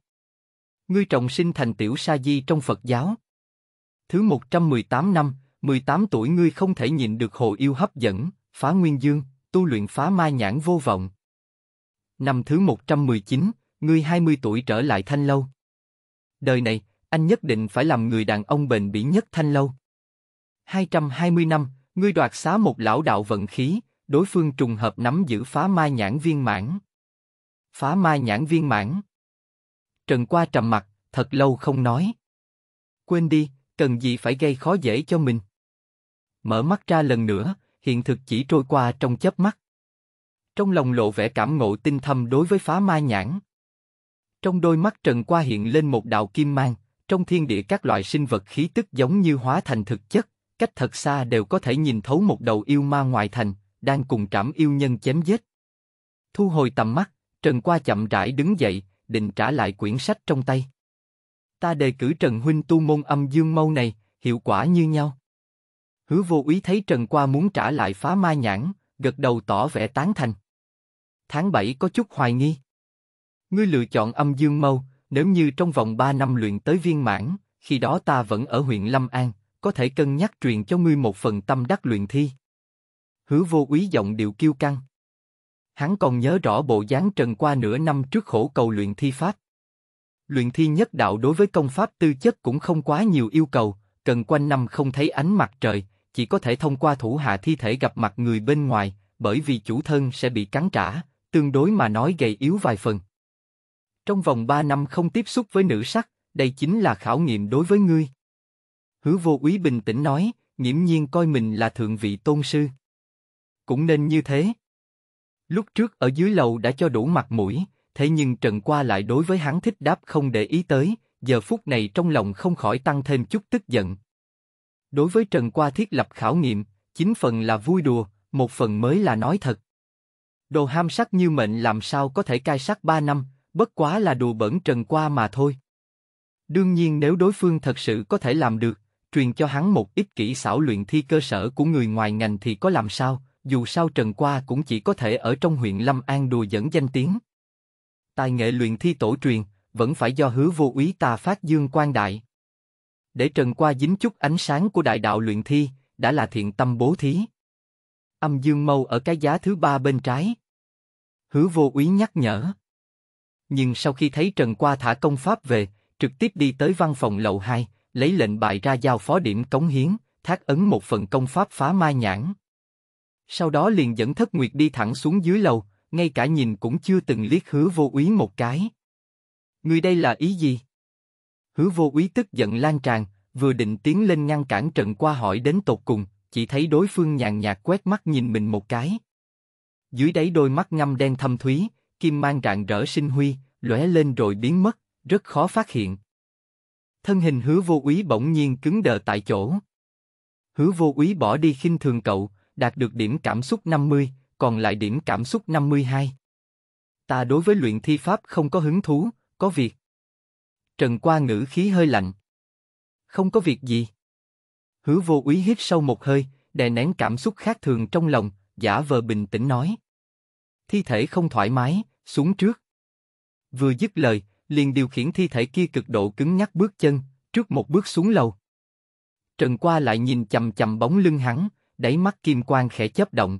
Ngươi trọng sinh thành tiểu sa di trong Phật giáo. Thứ 118 năm, 18 tuổi ngươi không thể nhịn được hồ yêu hấp dẫn, phá nguyên dương, tu luyện phá ma nhãn vô vọng. Năm thứ 119, ngươi 20 tuổi trở lại thanh lâu. Đời này, anh nhất định phải làm người đàn ông bền bỉ nhất thanh lâu. 220 năm, ngươi đoạt xá một lão đạo vận khí, đối phương trùng hợp nắm giữ phá ma nhãn viên mãn. Phá ma nhãn viên mãn. Trần qua trầm mặt, thật lâu không nói. Quên đi, cần gì phải gây khó dễ cho mình. Mở mắt ra lần nữa, hiện thực chỉ trôi qua trong chớp mắt. Trong lòng lộ vẻ cảm ngộ tinh thâm đối với phá ma nhãn. Trong đôi mắt Trần qua hiện lên một đạo kim mang, trong thiên địa các loại sinh vật khí tức giống như hóa thành thực chất, cách thật xa đều có thể nhìn thấu một đầu yêu ma ngoài thành, đang cùng trảm yêu nhân chém giết. Thu hồi tầm mắt, Trần Qua chậm rãi đứng dậy, định trả lại quyển sách trong tay. Ta đề cử Trần Huynh tu môn âm dương mâu này, hiệu quả như nhau. Hứa vô úy thấy Trần Qua muốn trả lại phá ma nhãn, gật đầu tỏ vẻ tán thành. Tháng 7 có chút hoài nghi. Ngươi lựa chọn âm dương mâu, nếu như trong vòng 3 năm luyện tới viên mãn, khi đó ta vẫn ở huyện Lâm An, có thể cân nhắc truyền cho ngươi một phần tâm đắc luyện thi. Hứa vô úy giọng điệu kiêu căng. Hắn còn nhớ rõ bộ dáng Trần qua nửa năm trước khổ cầu luyện thi pháp. Luyện thi nhất đạo đối với công pháp tư chất cũng không quá nhiều yêu cầu, cần quanh năm không thấy ánh mặt trời, chỉ có thể thông qua thủ hạ thi thể gặp mặt người bên ngoài, bởi vì chủ thân sẽ bị cắn trả, tương đối mà nói gầy yếu vài phần. Trong vòng 3 năm không tiếp xúc với nữ sắc, đây chính là khảo nghiệm đối với ngươi. Hứa vô úy bình tĩnh nói, nghiễm nhiên coi mình là thượng vị tôn sư. Cũng nên như thế. Lúc trước ở dưới lầu đã cho đủ mặt mũi, thế nhưng Trần Qua lại đối với hắn thích đáp không để ý tới, giờ phút này trong lòng không khỏi tăng thêm chút tức giận. Đối với Trần Qua thiết lập khảo nghiệm, chính phần là vui đùa, một phần mới là nói thật. Đồ ham sắc như mệnh làm sao có thể cai sắc ba năm, bất quá là đùa bẩn Trần Qua mà thôi. Đương nhiên nếu đối phương thật sự có thể làm được, truyền cho hắn một ít kỹ xảo luyện thi cơ sở của người ngoài ngành thì có làm sao, dù sao Trần Qua cũng chỉ có thể ở trong huyện Lâm An đùa dẫn danh tiếng. Tài nghệ luyện thi tổ truyền, vẫn phải do hứa vô úy ta phát dương quan đại. Để Trần Qua dính chút ánh sáng của đại đạo luyện thi, đã là thiện tâm bố thí. Âm dương mâu ở cái giá thứ ba bên trái. Hứa vô úy nhắc nhở. nhưng sau khi thấy Trần Qua thả công pháp về, trực tiếp đi tới văn phòng lầu 2, lấy lệnh bài ra giao phó điểm cống hiến, thác ấn một phần công pháp phá mai nhãn. Sau đó liền dẫn thất nguyệt đi thẳng xuống dưới lầu, ngay cả nhìn cũng chưa từng liếc hứa vô úy một cái. Người đây là ý gì? Hứa vô úy tức giận lan tràn, vừa định tiến lên ngăn cản trận Qua hỏi đến tột cùng, chỉ thấy đối phương nhàn nhạt quét mắt nhìn mình một cái. Dưới đáy đôi mắt ngăm đen thâm thúy, kim mang rạng rỡ sinh huy, lóe lên rồi biến mất, rất khó phát hiện. Thân hình hứa vô úy bỗng nhiên cứng đờ tại chỗ. Hứa vô úy bỏ đi khinh thường cậu, đạt được điểm cảm xúc 50, còn lại điểm cảm xúc 52. Ta đối với luyện thi pháp không có hứng thú, có việc. Trần Qua ngữ khí hơi lạnh. Không có việc gì. Hứa vô úy hít sâu một hơi, đè nén cảm xúc khác thường trong lòng, giả vờ bình tĩnh nói. Thi thể không thoải mái, xuống trước. Vừa dứt lời, liền điều khiển thi thể kia cực độ cứng nhắc bước chân, trước một bước xuống lầu. Trần Qua lại nhìn chầm chầm bóng lưng hắn, đáy mắt kim quang khẽ chớp động.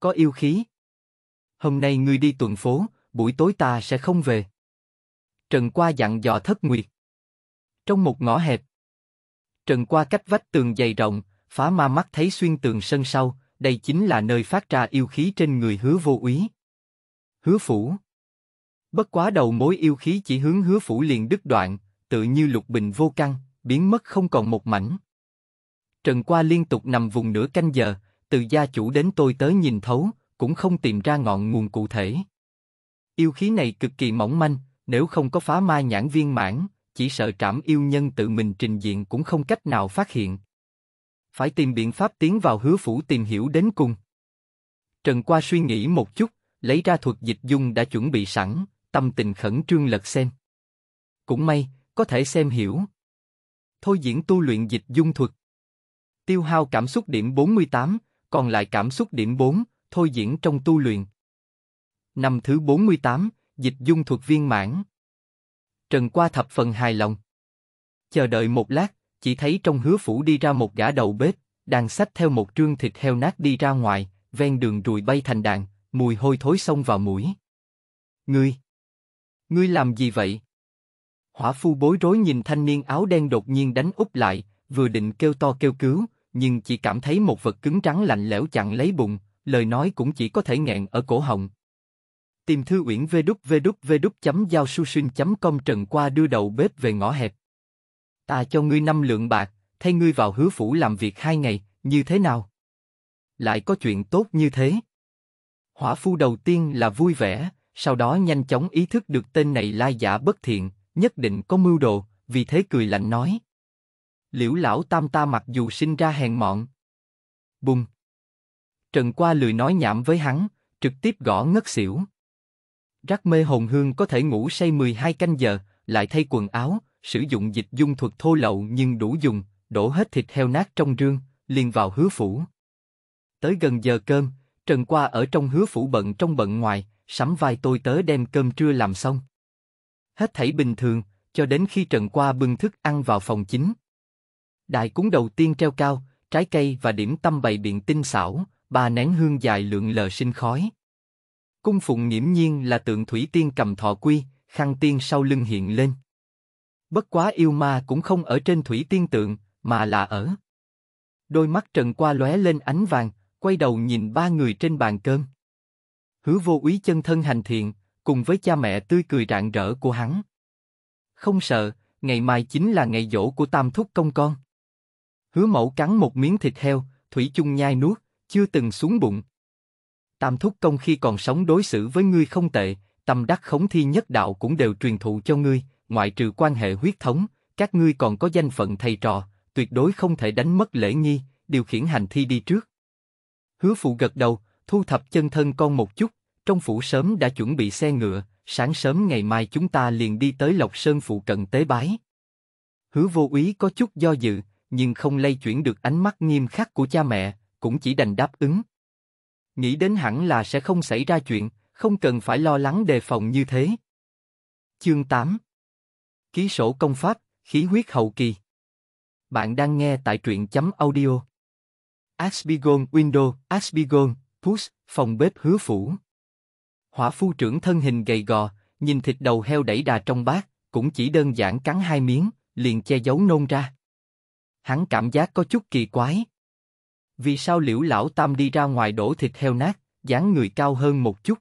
Có yêu khí. Hôm nay ngươi đi tuần phố, buổi tối ta sẽ không về. Trần Qua dặn dò Thất Nguyệt. Trong một ngõ hẹp, Trần Qua cách vách tường dày rộng, phá ma mắt thấy xuyên tường sân sau, đây chính là nơi phát ra yêu khí trên người hứa vô úy. Hứa phủ. Bất quá đầu mối yêu khí chỉ hướng hứa phủ liền đứt đoạn, tự như lục bình vô căn, biến mất không còn một mảnh. Trần Qua liên tục nằm vùng nửa canh giờ, từ gia chủ đến tôi tới nhìn thấu, cũng không tìm ra ngọn nguồn cụ thể. Yêu khí này cực kỳ mỏng manh, nếu không có phá ma nhãn viên mãn, chỉ sợ trảm yêu nhân tự mình trình diện cũng không cách nào phát hiện. Phải tìm biện pháp tiến vào hứa phủ tìm hiểu đến cùng. Trần Qua suy nghĩ một chút, lấy ra thuật dịch dung đã chuẩn bị sẵn, tâm tình khẩn trương lật xem. Cũng may, có thể xem hiểu. Thôi diễn tu luyện dịch dung thuật. Tiêu hao cảm xúc điểm 48, còn lại cảm xúc điểm 4, thôi diễn trong tu luyện. Năm thứ 48, dịch dung thuật viên mãn. Trần qua thập phần hài lòng. Chờ đợi một lát, chỉ thấy trong hứa phủ đi ra một gã đầu bếp, đang xách theo một trương thịt heo nát đi ra ngoài, ven đường ruồi bay thành đàn, mùi hôi thối xông vào mũi. Ngươi! Ngươi làm gì vậy? Hỏa phu bối rối nhìn thanh niên áo đen đột nhiên đánh úp lại, vừa định kêu to kêu cứu, nhưng chỉ cảm thấy một vật cứng trắng lạnh lẽo chặn lấy bụng, lời nói cũng chỉ có thể nghẹn ở cổ họng. Tìm thư uyển vđvđvđ chấm giao su sinh chấm com trần qua đưa đầu bếp về ngõ hẹp. Ta cho ngươi năm lượng bạc, thay ngươi vào hứa phủ làm việc hai ngày, như thế nào? Lại có chuyện tốt như thế. Hỏa phu đầu tiên là vui vẻ, sau đó nhanh chóng ý thức được tên này lai giả bất thiện, nhất định có mưu đồ, vì thế cười lạnh nói. Liễu lão tam ta mặc dù sinh ra hèn mọn. Bùng. Trần qua lười nói nhảm với hắn, trực tiếp gõ ngất xỉu. Rắc mê hồn hương có thể ngủ say 12 canh giờ, lại thay quần áo, sử dụng dịch dung thuật thô lậu nhưng đủ dùng, đổ hết thịt heo nát trong rương, liền vào hứa phủ. Tới gần giờ cơm, Trần Qua ở trong hứa phủ bận trong bận ngoài, sắm vai tôi tớ đem cơm trưa làm xong. Hết thảy bình thường, cho đến khi Trần Qua bưng thức ăn vào phòng chính. Đại cúng đầu tiên treo cao, trái cây và điểm tâm bày biện tinh xảo, ba nén hương dài lượn lờ sinh khói. Cung phụng nghiễm nhiên là tượng thủy tiên cầm thọ quy, khăn tiên sau lưng hiện lên. Bất quá yêu ma cũng không ở trên thủy tiên tượng, mà là ở. Đôi mắt Trần Qua lóe lên ánh vàng, quay đầu nhìn ba người trên bàn cơm. Hứa vô úy chân thân hành thiện, cùng với cha mẹ tươi cười rạng rỡ của hắn. Không sợ, ngày mai chính là ngày dỗ của tam thúc công con. Hứa mẫu cắn một miếng thịt heo, thủy chung nhai nuốt, chưa từng xuống bụng. Tam thúc công khi còn sống đối xử với ngươi không tệ, tâm đắc khống thi nhất đạo cũng đều truyền thụ cho ngươi, ngoại trừ quan hệ huyết thống, các ngươi còn có danh phận thầy trò, tuyệt đối không thể đánh mất lễ nghi, điều khiển hành thi đi trước. Hứa phụ gật đầu, thu thập chân thân con một chút, trong phủ sớm đã chuẩn bị xe ngựa, sáng sớm ngày mai chúng ta liền đi tới Lộc Sơn phụ cận tế bái. Hứa vô úy có chút do dự, nhưng không lay chuyển được ánh mắt nghiêm khắc của cha mẹ, cũng chỉ đành đáp ứng. Nghĩ đến hẳn là sẽ không xảy ra chuyện, không cần phải lo lắng đề phòng như thế. Chương 8 Ký sổ công pháp, khí huyết hậu kỳ Bạn đang nghe tại truyện chấm audio. Aspigon Windows, Aspigon, Push, phòng bếp hứa phủ. Hỏa phu trưởng thân hình gầy gò, nhìn thịt đầu heo đẩy đà trong bát, cũng chỉ đơn giản cắn hai miếng, liền che giấu nôn ra. Hắn cảm giác có chút kỳ quái. Vì sao liễu lão tam đi ra ngoài đổ thịt heo nát, dáng người cao hơn một chút?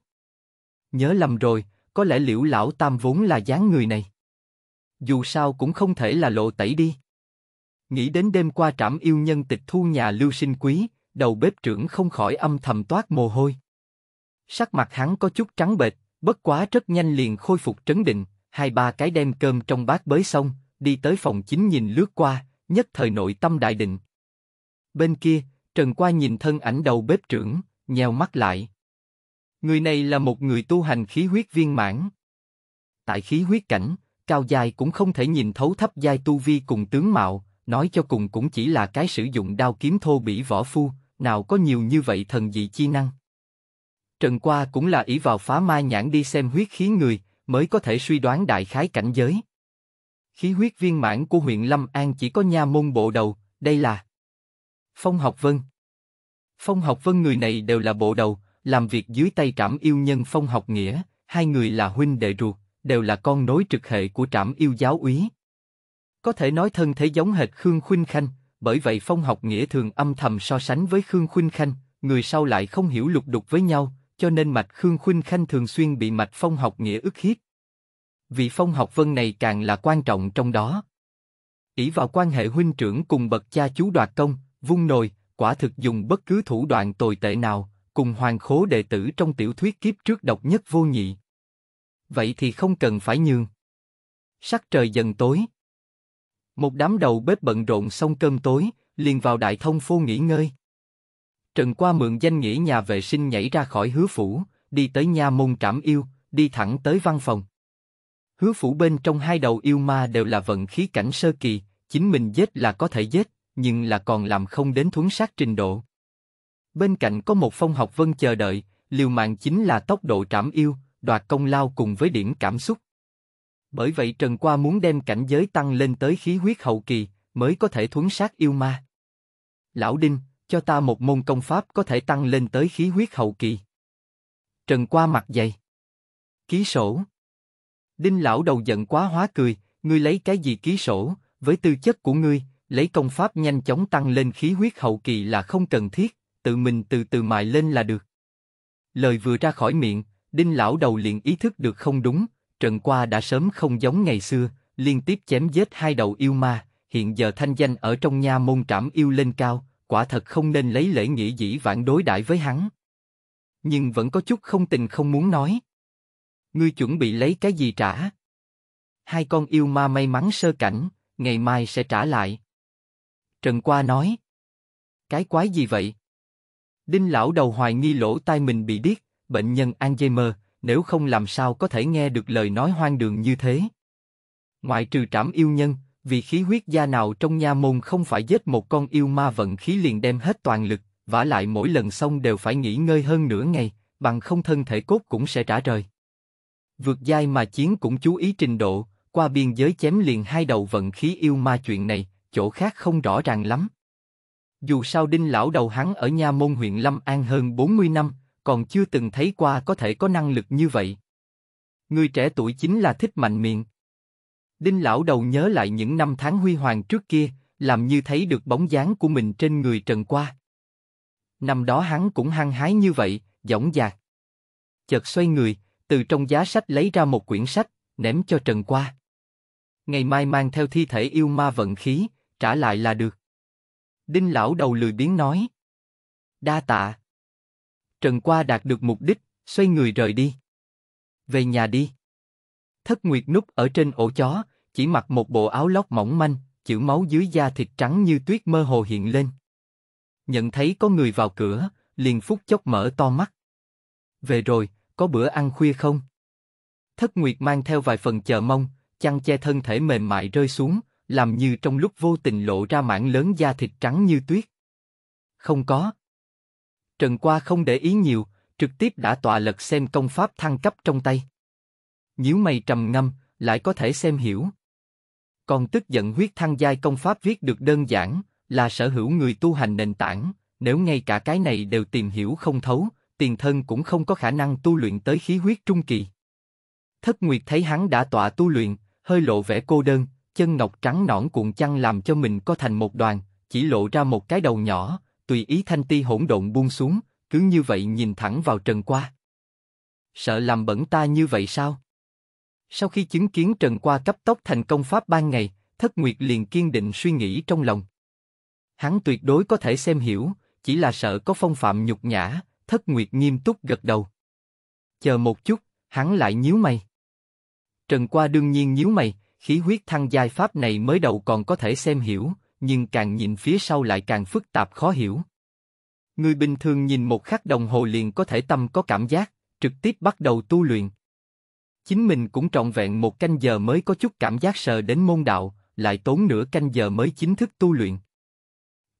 Nhớ lầm rồi, có lẽ liễu lão tam vốn là dáng người này. Dù sao cũng không thể là lộ tẩy đi. Nghĩ đến đêm qua trảm yêu nhân tịch thu nhà lưu sinh quý, đầu bếp trưởng không khỏi âm thầm toát mồ hôi. Sắc mặt hắn có chút trắng bệch, bất quá rất nhanh liền khôi phục trấn định, hai ba cái đem cơm trong bát bới xong, đi tới phòng chính nhìn lướt qua, nhất thời nội tâm đại định. Bên kia, Trần Qua nhìn thân ảnh đầu bếp trưởng, nheo mắt lại. Người này là một người tu hành khí huyết viên mãn. Tại khí huyết cảnh, cao dài cũng không thể nhìn thấu thấp giai tu vi cùng tướng mạo, nói cho cùng cũng chỉ là cái sử dụng đao kiếm thô bỉ võ phu, nào có nhiều như vậy thần dị chi năng. Trần Qua cũng là ý vào phá ma nhãn đi xem huyết khí người, mới có thể suy đoán đại khái cảnh giới. Khí huyết viên mãn của huyện Lâm An chỉ có nha môn bộ đầu, đây là Phong Học Vân. Phong Học Vân người này đều là bộ đầu, làm việc dưới tay trảm yêu nhân Phong Học Nghĩa, hai người là huynh đệ ruột, đều là con nối trực hệ của trảm yêu giáo úy. Có thể nói thân thế giống hệt Khương Khuynh Khanh, bởi vậy Phong Học Nghĩa thường âm thầm so sánh với Khương Khuynh Khanh, người sau lại không hiểu lục đục với nhau, cho nên mạch Khương Khuynh Khanh thường xuyên bị mạch Phong Học Nghĩa ức hiếp. Vị Phong Học Vân này càng là quan trọng trong đó. ỷ vào quan hệ huynh trưởng cùng bậc cha chú đoạt công, vung nồi, quả thực dùng bất cứ thủ đoạn tồi tệ nào, cùng hoàng khố đệ tử trong tiểu thuyết kiếp trước độc nhất vô nhị. Vậy thì không cần phải nhường. Sắc trời dần tối. Một đám đầu bếp bận rộn xong cơm tối, liền vào đại thông phô nghỉ ngơi. Trần qua mượn danh nghĩa nhà vệ sinh nhảy ra khỏi hứa phủ, đi tới nha môn trảm yêu, đi thẳng tới văn phòng. Hứa phủ bên trong hai đầu yêu ma đều là vận khí cảnh sơ kỳ, chính mình giết là có thể giết, nhưng là còn làm không đến thuấn sát trình độ. Bên cạnh có một phong học vân chờ đợi, liều mạng chính là tốc độ trảm yêu, đoạt công lao cùng với điểm cảm xúc. Bởi vậy Trần Qua muốn đem cảnh giới tăng lên tới khí huyết hậu kỳ, mới có thể thuấn sát yêu ma. Lão Đinh, cho ta một môn công pháp có thể tăng lên tới khí huyết hậu kỳ. Trần Qua mặt dày. Ký sổ. Đinh lão đầu giận quá hóa cười, ngươi lấy cái gì ký sổ, với tư chất của ngươi, lấy công pháp nhanh chóng tăng lên khí huyết hậu kỳ là không cần thiết, tự mình từ từ mài lên là được. Lời vừa ra khỏi miệng, Đinh lão đầu liền ý thức được không đúng, Trần Qua đã sớm không giống ngày xưa, liên tiếp chém giết hai đầu yêu ma, hiện giờ thanh danh ở trong nha môn trảm yêu lên cao, quả thật không nên lấy lễ nghĩa dĩ vãng đối đãi với hắn. Nhưng vẫn có chút không tình không muốn nói. Ngươi chuẩn bị lấy cái gì trả? Hai con yêu ma may mắn sơ cảnh, ngày mai sẽ trả lại. Trần Qua nói. Cái quái gì vậy? Đinh lão đầu hoài nghi lỗ tai mình bị điếc, bệnh nhân Alzheimer, nếu không làm sao có thể nghe được lời nói hoang đường như thế. Ngoại trừ trảm yêu nhân, vì khí huyết gia nào trong nha môn không phải giết một con yêu ma vận khí liền đem hết toàn lực, vả lại mỗi lần xong đều phải nghỉ ngơi hơn nửa ngày, bằng không thân thể cốt cũng sẽ trả rời. Vượt giai mà chiến cũng chú ý trình độ, qua biên giới chém liền hai đầu vận khí yêu ma chuyện này, chỗ khác không rõ ràng lắm. Dù sao đinh lão đầu hắn ở nha môn huyện Lâm An hơn 40 năm, còn chưa từng thấy qua có thể có năng lực như vậy. Người trẻ tuổi chính là thích mạnh miệng. Đinh lão đầu nhớ lại những năm tháng huy hoàng trước kia, làm như thấy được bóng dáng của mình trên người Trần Qua. Năm đó hắn cũng hăng hái như vậy, dõng dạc. Chợt xoay người, từ trong giá sách lấy ra một quyển sách, ném cho Trần Qua. Ngày mai mang theo thi thể yêu ma vận khí, trả lại là được. Đinh lão đầu lười biếng nói. Đa tạ. Trần Qua đạt được mục đích, xoay người rời đi. Về nhà đi. Thất Nguyệt núp ở trên ổ chó, chỉ mặc một bộ áo lót mỏng manh, chữ máu dưới da thịt trắng như tuyết mơ hồ hiện lên. Nhận thấy có người vào cửa, liền phút chốc mở to mắt. Về rồi, có bữa ăn khuya không? Thất Nguyệt mang theo vài phần chờ mong, chăn che thân thể mềm mại rơi xuống, làm như trong lúc vô tình lộ ra mảng lớn da thịt trắng như tuyết. Không có. Trần Qua không để ý nhiều, trực tiếp đã tọa lật xem công pháp thăng cấp trong tay. Nhíu mày trầm ngâm, lại có thể xem hiểu. Còn tức giận huyết thăng giai công pháp viết được đơn giản, là sở hữu người tu hành nền tảng, nếu ngay cả cái này đều tìm hiểu không thấu, tiền thân cũng không có khả năng tu luyện tới khí huyết trung kỳ. Thất Nguyệt thấy hắn đã tọa tu luyện, hơi lộ vẻ cô đơn, chân ngọc trắng nõn cuộn chăn làm cho mình co thành một đoàn, chỉ lộ ra một cái đầu nhỏ, tùy ý thanh ti hỗn độn buông xuống, cứ như vậy nhìn thẳng vào Trần Qua. Sợ làm bẩn ta như vậy sao? Sau khi chứng kiến Trần Qua cấp tốc thành công pháp ban ngày, Thất Nguyệt liền kiên định suy nghĩ trong lòng. Hắn tuyệt đối có thể xem hiểu, chỉ là sợ có phong phạm nhục nhã, Thất Nguyệt nghiêm túc gật đầu. Chờ một chút, hắn lại nhíu mày. Trần Qua đương nhiên nhíu mày, khí huyết thăng giai pháp này mới đầu còn có thể xem hiểu, nhưng càng nhìn phía sau lại càng phức tạp khó hiểu. Người bình thường nhìn một khắc đồng hồ liền có thể tâm có cảm giác, trực tiếp bắt đầu tu luyện. Chính mình cũng trọn vẹn một canh giờ mới có chút cảm giác sờ đến môn đạo, lại tốn nửa canh giờ mới chính thức tu luyện.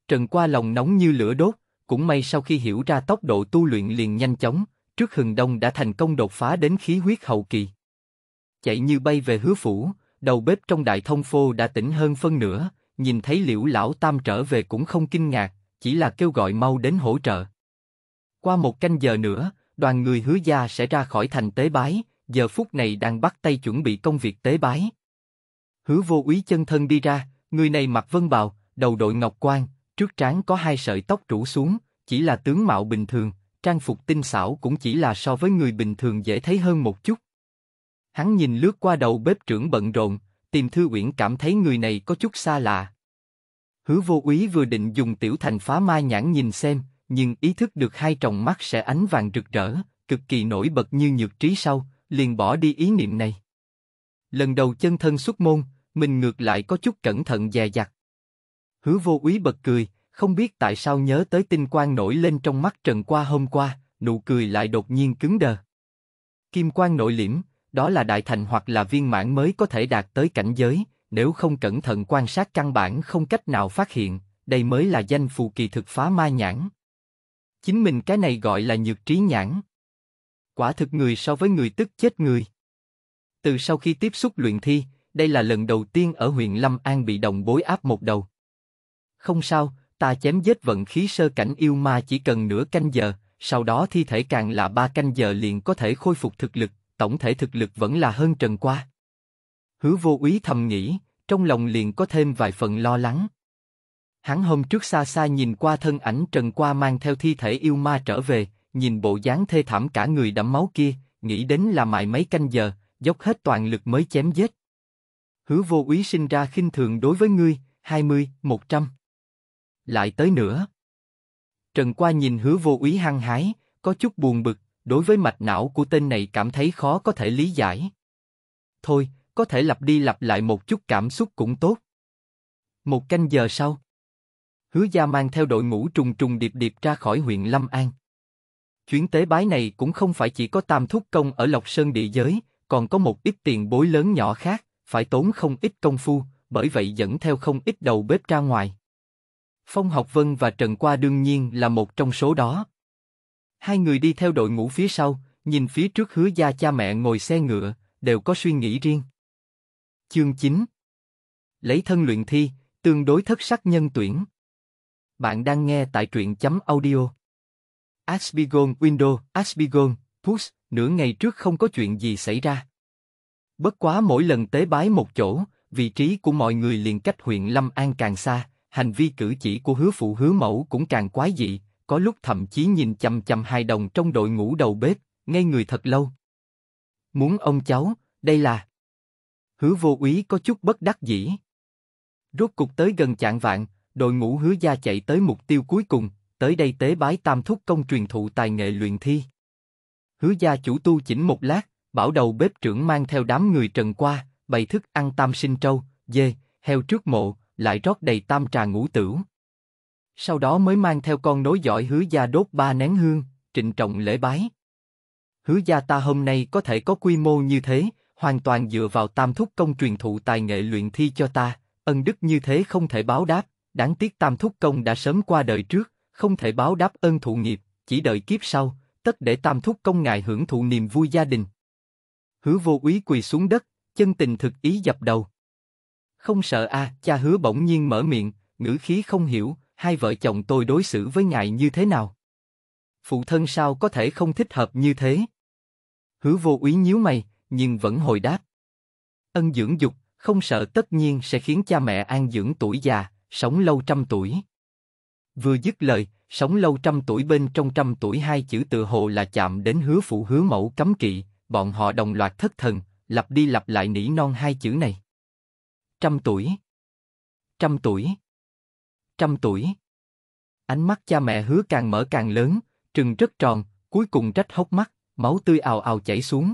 Trần qua lòng nóng như lửa đốt, cũng may sau khi hiểu ra tốc độ tu luyện liền nhanh chóng, trước hừng đông đã thành công đột phá đến khí huyết hậu kỳ. Chạy như bay về hứa phủ, đầu bếp trong đại thông phô đã tỉnh hơn phân nửa, nhìn thấy liễu lão tam trở về cũng không kinh ngạc, chỉ là kêu gọi mau đến hỗ trợ. Qua một canh giờ nữa, đoàn người hứa gia sẽ ra khỏi thành tế bái, giờ phút này đang bắt tay chuẩn bị công việc tế bái. Hứa vô úy chân thân đi ra, người này mặc vân bào, đầu đội ngọc quan, trước trán có hai sợi tóc rủ xuống, chỉ là tướng mạo bình thường, trang phục tinh xảo cũng chỉ là so với người bình thường dễ thấy hơn một chút. Hắn nhìn lướt qua đầu bếp trưởng bận rộn, tìm Thư Uyển cảm thấy người này có chút xa lạ. Hứa vô úy vừa định dùng tiểu thành phá ma nhãn nhìn xem, nhưng ý thức được hai tròng mắt sẽ ánh vàng rực rỡ, cực kỳ nổi bật như nhược trí sau, liền bỏ đi ý niệm này. Lần đầu chân thân xuất môn, mình ngược lại có chút cẩn thận dè dặt. Hứa vô úy bật cười, không biết tại sao nhớ tới tinh quang nổi lên trong mắt Trần qua hôm qua, nụ cười lại đột nhiên cứng đờ. Kim quang nội liễm, đó là đại thành hoặc là viên mãn mới có thể đạt tới cảnh giới, nếu không cẩn thận quan sát căn bản không cách nào phát hiện, đây mới là danh phù kỳ thực phá ma nhãn. Chính mình cái này gọi là nhược trí nhãn. Quả thực người so với người tức chết người. Từ sau khi tiếp xúc luyện thi, đây là lần đầu tiên ở huyện Lâm An bị đồng bối áp một đầu. Không sao, ta chém giết vận khí sơ cảnh yêu ma chỉ cần nửa canh giờ, sau đó thi thể càng là ba canh giờ liền có thể khôi phục thực lực, tổng thể thực lực vẫn là hơn Trần Qua. Hứa vô úy thầm nghĩ, trong lòng liền có thêm vài phần lo lắng. Hắn hôm trước xa xa nhìn qua thân ảnh Trần Qua mang theo thi thể yêu ma trở về, nhìn bộ dáng thê thảm cả người đẫm máu kia, nghĩ đến là mài mấy canh giờ, dốc hết toàn lực mới chém giết. Hứa vô úy sinh ra khinh thường đối với ngươi, 20, 100. Lại tới nữa. Trần Qua nhìn hứa vô úy hăng hái, có chút buồn bực, đối với mạch não của tên này cảm thấy khó có thể lý giải. Thôi, có thể lặp đi lặp lại một chút cảm xúc cũng tốt. Một canh giờ sau, Hứa Gia mang theo đội ngũ trùng trùng điệp điệp ra khỏi huyện Lâm An. Chuyến tế bái này cũng không phải chỉ có Tam Thúc Công ở Lộc Sơn địa giới, còn có một ít tiền bối lớn nhỏ khác, phải tốn không ít công phu, bởi vậy dẫn theo không ít đầu bếp ra ngoài. Phong Học Vân và Trần Qua đương nhiên là một trong số đó. Hai người đi theo đội ngũ phía sau, nhìn phía trước hứa gia cha mẹ ngồi xe ngựa, đều có suy nghĩ riêng. Chương 9 Lấy thân luyện thi, tương đối thất sắc nhân tuyển. Bạn đang nghe tại truyện chấm audio. Aspigon Windows, Aspigon, Push, nửa ngày trước không có chuyện gì xảy ra. Bất quá mỗi lần tế bái một chỗ, vị trí của mọi người liền cách huyện Lâm An càng xa, hành vi cử chỉ của hứa phụ hứa mẫu cũng càng quái dị, có lúc thậm chí nhìn chằm chằm hai đồng trong đội ngũ đầu bếp, ngay người thật lâu. Muốn ông cháu, đây là... Hứa vô úy có chút bất đắc dĩ. Rốt cục tới gần chạng vạn, đội ngũ hứa gia chạy tới mục tiêu cuối cùng, tới đây tế bái tam thúc công truyền thụ tài nghệ luyện thi. Hứa gia chủ tu chỉnh một lát, bảo đầu bếp trưởng mang theo đám người trần qua, bày thức ăn tam sinh trâu, dê, heo trước mộ, lại rót đầy tam trà ngũ tửu. Sau đó mới mang theo con nối dõi hứa gia đốt ba nén hương, trịnh trọng lễ bái. Hứa gia ta hôm nay có thể có quy mô như thế, hoàn toàn dựa vào tam thúc công truyền thụ tài nghệ luyện thi cho ta, ân đức như thế không thể báo đáp, đáng tiếc tam thúc công đã sớm qua đời trước, không thể báo đáp ơn thụ nghiệp, chỉ đợi kiếp sau, tất để tam thúc công ngài hưởng thụ niềm vui gia đình. Hứa vô úy quỳ xuống đất, chân tình thực ý dập đầu. Không sợ a, à, cha hứa bỗng nhiên mở miệng, ngữ khí không hiểu, hai vợ chồng tôi đối xử với ngài như thế nào? Phụ thân sao có thể không thích hợp như thế? Hứa vô úy nhíu mày, nhưng vẫn hồi đáp. Ân dưỡng dục, không sợ tất nhiên sẽ khiến cha mẹ an dưỡng tuổi già, sống lâu trăm tuổi. Vừa dứt lời, sống lâu trăm tuổi bên trong trăm tuổi hai chữ tự hồ là chạm đến hứa phụ hứa mẫu cấm kỵ, bọn họ đồng loạt thất thần, lặp đi lặp lại nỉ non hai chữ này. Trăm tuổi. Trăm tuổi. Trăm tuổi. Ánh mắt cha mẹ hứa càng mở càng lớn, trừng rất tròn, cuối cùng trách hốc mắt, máu tươi ào ào chảy xuống.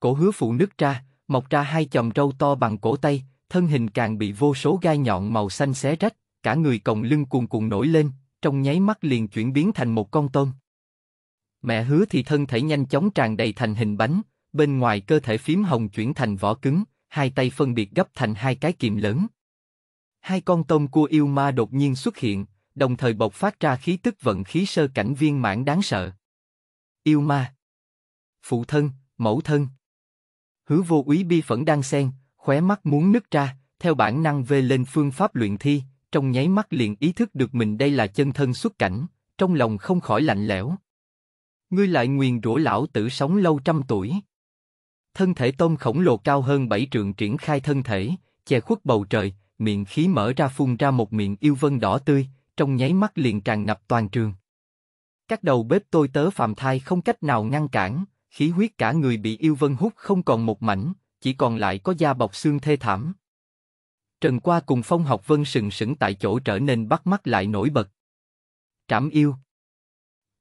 Cổ hứa phụ nứt ra, mọc ra hai chòm râu to bằng cổ tay, thân hình càng bị vô số gai nhọn màu xanh xé rách, cả người còng lưng cuồn cuộn nổi lên, trong nháy mắt liền chuyển biến thành một con tôm. Mẹ hứa thì thân thể nhanh chóng tràn đầy thành hình bánh, bên ngoài cơ thể phím hồng chuyển thành vỏ cứng, hai tay phân biệt gấp thành hai cái kìm lớn. Hai con tôm cua yêu ma đột nhiên xuất hiện, đồng thời bộc phát ra khí tức vận khí sơ cảnh viên mãn đáng sợ. Yêu ma. Phụ thân, mẫu thân. Hứa vô úy bi phẫn đang xen, khóe mắt muốn nứt ra, theo bản năng về lên phương pháp luyện thi, trong nháy mắt liền ý thức được mình đây là chân thân xuất cảnh, trong lòng không khỏi lạnh lẽo. Ngươi lại nguyền rủa lão tử sống lâu trăm tuổi. Thân thể tôm khổng lồ cao hơn bảy trượng triển khai thân thể, che khuất bầu trời, miệng khí mở ra phun ra một miệng yêu vân đỏ tươi, trong nháy mắt liền tràn ngập toàn trường. Các đầu bếp tôi tớ phàm thai không cách nào ngăn cản, khí huyết cả người bị yêu vân hút không còn một mảnh, chỉ còn lại có da bọc xương thê thảm. Trần Qua cùng Phong Học Vân sừng sững tại chỗ trở nên bắt mắt lại nổi bật. Trảm yêu.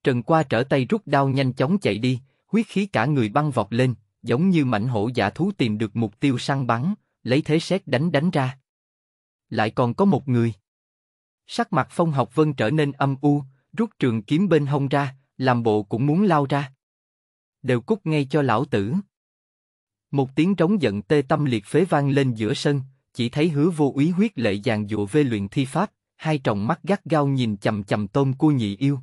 Trần Qua trở tay rút đao nhanh chóng chạy đi, huyết khí cả người băng vọt lên, giống như mảnh hổ giả thú tìm được mục tiêu săn bắn, lấy thế xét đánh đánh ra. Lại còn có một người. Sắc mặt Phong Học Vân trở nên âm u, rút trường kiếm bên hông ra, làm bộ cũng muốn lao ra. Đều cút ngay cho lão tử. Một tiếng trống giận tê tâm liệt phế vang lên giữa sân, chỉ thấy hứa vô úy huyết lệ dàn dụa vê luyện thi pháp, hai tròng mắt gắt gao nhìn chầm chầm tôm cua nhị yêu.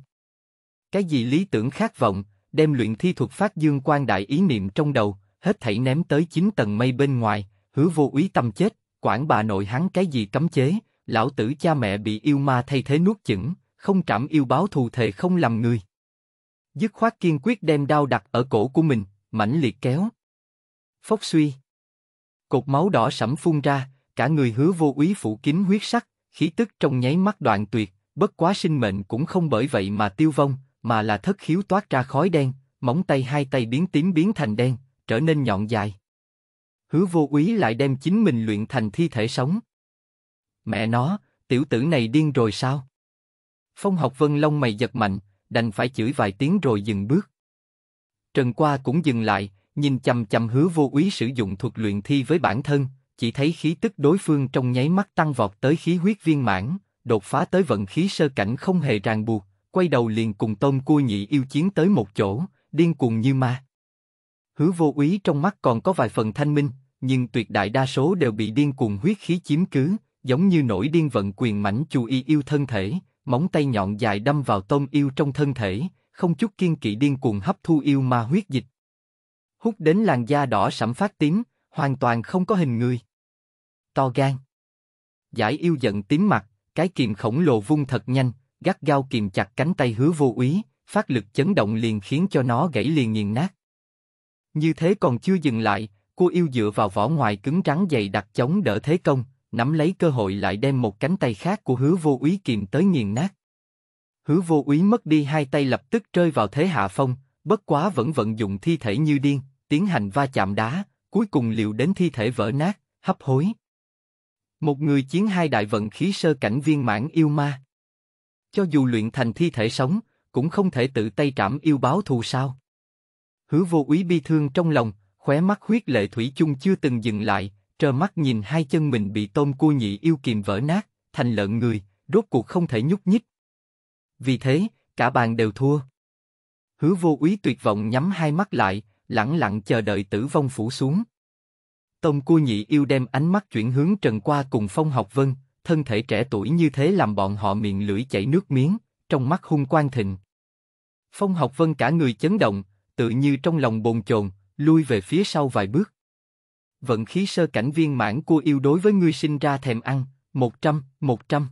Cái gì lý tưởng khát vọng, đem luyện thi thuật phát dương quan đại ý niệm trong đầu, hết thảy ném tới chín tầng mây bên ngoài, hứa vô úy tâm chết, quản bà nội hắn cái gì cấm chế, lão tử cha mẹ bị yêu ma thay thế nuốt chửng, không trảm yêu báo thù thề không làm người. Dứt khoát kiên quyết đem đao đặt ở cổ của mình, mãnh liệt kéo. Phốc suy. Cột máu đỏ sẫm phun ra, cả người hứa vô úy phủ kín huyết sắc, khí tức trong nháy mắt đoạn tuyệt, bất quá sinh mệnh cũng không bởi vậy mà tiêu vong, mà là thất khiếu toát ra khói đen, móng tay hai tay biến tím biến thành đen, trở nên nhọn dài. Hứa vô úy lại đem chính mình luyện thành thi thể sống. Mẹ nó, tiểu tử này điên rồi sao? Phong học vân lông mày giật mạnh, đành phải chửi vài tiếng rồi dừng bước. Trần Qua cũng dừng lại, nhìn chầm chầm hứa vô úy sử dụng thuật luyện thi với bản thân, chỉ thấy khí tức đối phương trong nháy mắt tăng vọt tới khí huyết viên mãn, đột phá tới vận khí sơ cảnh không hề ràng buộc, quay đầu liền cùng tôm cua nhị yêu chiến tới một chỗ, điên cuồng như ma. Hứa vô úy trong mắt còn có vài phần thanh minh, nhưng tuyệt đại đa số đều bị điên cuồng huyết khí chiếm cứ, giống như nổi điên vận quyền mảnh chu y yêu thân thể, móng tay nhọn dài đâm vào tôm yêu trong thân thể, không chút kiên kỵ điên cuồng hấp thu yêu ma huyết dịch. Hút đến làn da đỏ sẫm phát tím, hoàn toàn không có hình người. To gan. Giải yêu giận tím mặt, cái kìm khổng lồ vung thật nhanh, gắt gao kìm chặt cánh tay hứa vô úy, phát lực chấn động liền khiến cho nó gãy liền nghiền nát. Như thế còn chưa dừng lại, cô yêu dựa vào vỏ ngoài cứng rắn dày đặc chống đỡ thế công, nắm lấy cơ hội lại đem một cánh tay khác của hứa vô úy kìm tới nghiền nát. Hứa vô úy mất đi hai tay lập tức rơi vào thế hạ phong, bất quá vẫn vận dụng thi thể như điên, tiến hành va chạm đá, cuối cùng liệu đến thi thể vỡ nát, hấp hối. Một người chiến hai đại vận khí sơ cảnh viên mãn yêu ma. Cho dù luyện thành thi thể sống, cũng không thể tự tay trảm yêu báo thù sao. Hứa vô úy bi thương trong lòng, khóe mắt huyết lệ thủy chung chưa từng dừng lại, trơ mắt nhìn hai chân mình bị tôm cua nhị yêu kìm vỡ nát, thành lợn người, rốt cuộc không thể nhúc nhích. Vì thế, cả bàn đều thua. Hứa vô úy tuyệt vọng nhắm hai mắt lại, lặng lặng chờ đợi tử vong phủ xuống. Tôm cua nhị yêu đem ánh mắt chuyển hướng Trần Qua cùng Phong Học Vân, thân thể trẻ tuổi như thế làm bọn họ miệng lưỡi chảy nước miếng, trong mắt hung quan thịnh. Phong Học Vân cả người chấn động, tự như trong lòng bồn chồn, lui về phía sau vài bước. Vận khí sơ cảnh viên mãn của yêu đối với ngươi sinh ra thèm ăn, một trăm, một trăm.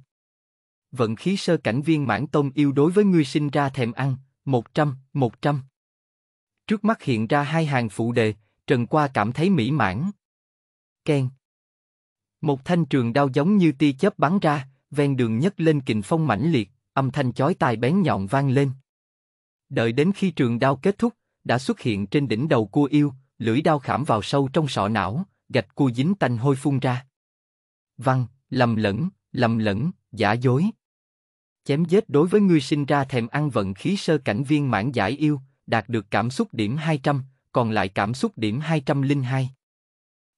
Vận khí sơ cảnh viên mãn tông yêu đối với ngươi sinh ra thèm ăn, một trăm, một trăm. Trước mắt hiện ra hai hàng phụ đề, Trần Qua cảm thấy mỹ mãn. Ken. Một thanh trường đao giống như tia chớp bắn ra, ven đường nhấc lên kình phong mãnh liệt, âm thanh chói tai bén nhọn vang lên. Đợi đến khi trường đao kết thúc, đã xuất hiện trên đỉnh đầu cua yêu, lưỡi đao khảm vào sâu trong sọ não, gạch cua dính tanh hôi phun ra. Văn, lầm lẫn, lầm lẫn, giả dối. Chém giết đối với ngươi sinh ra thèm ăn vận khí sơ cảnh viên mãn giải yêu, đạt được cảm xúc điểm 200, còn lại cảm xúc điểm 202.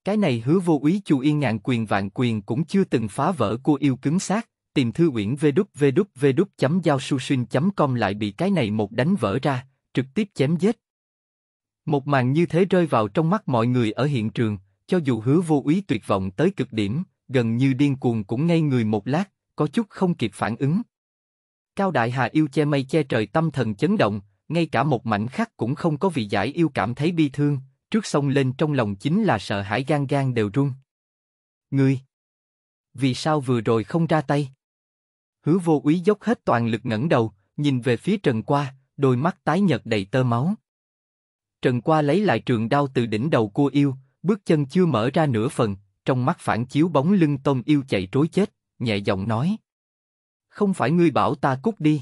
Cái này hứa vô úy chu yên ngạn quyền vạn quyền cũng chưa từng phá vỡ cô yêu cứng xác, tìm thư uyển vđvđvđ chấm giao su chấm com lại bị cái này một đánh vỡ ra, trực tiếp chém giết. Một màn như thế rơi vào trong mắt mọi người ở hiện trường, cho dù hứa vô úy tuyệt vọng tới cực điểm, gần như điên cuồng cũng ngây người một lát, có chút không kịp phản ứng. Cao Đại Hà yêu che mây che trời tâm thần chấn động, ngay cả một mảnh khắc cũng không có vị giải yêu cảm thấy bi thương, trước sông lên trong lòng chính là sợ hãi gan gan đều run. Ngươi! Vì sao vừa rồi không ra tay? Hứa vô úy dốc hết toàn lực ngẩng đầu, nhìn về phía Trần Qua, đôi mắt tái nhợt đầy tơ máu. Trần Qua lấy lại trường đao từ đỉnh đầu cua yêu, bước chân chưa mở ra nửa phần, trong mắt phản chiếu bóng lưng tôm yêu chạy trối chết, nhẹ giọng nói. Không phải ngươi bảo ta cút đi.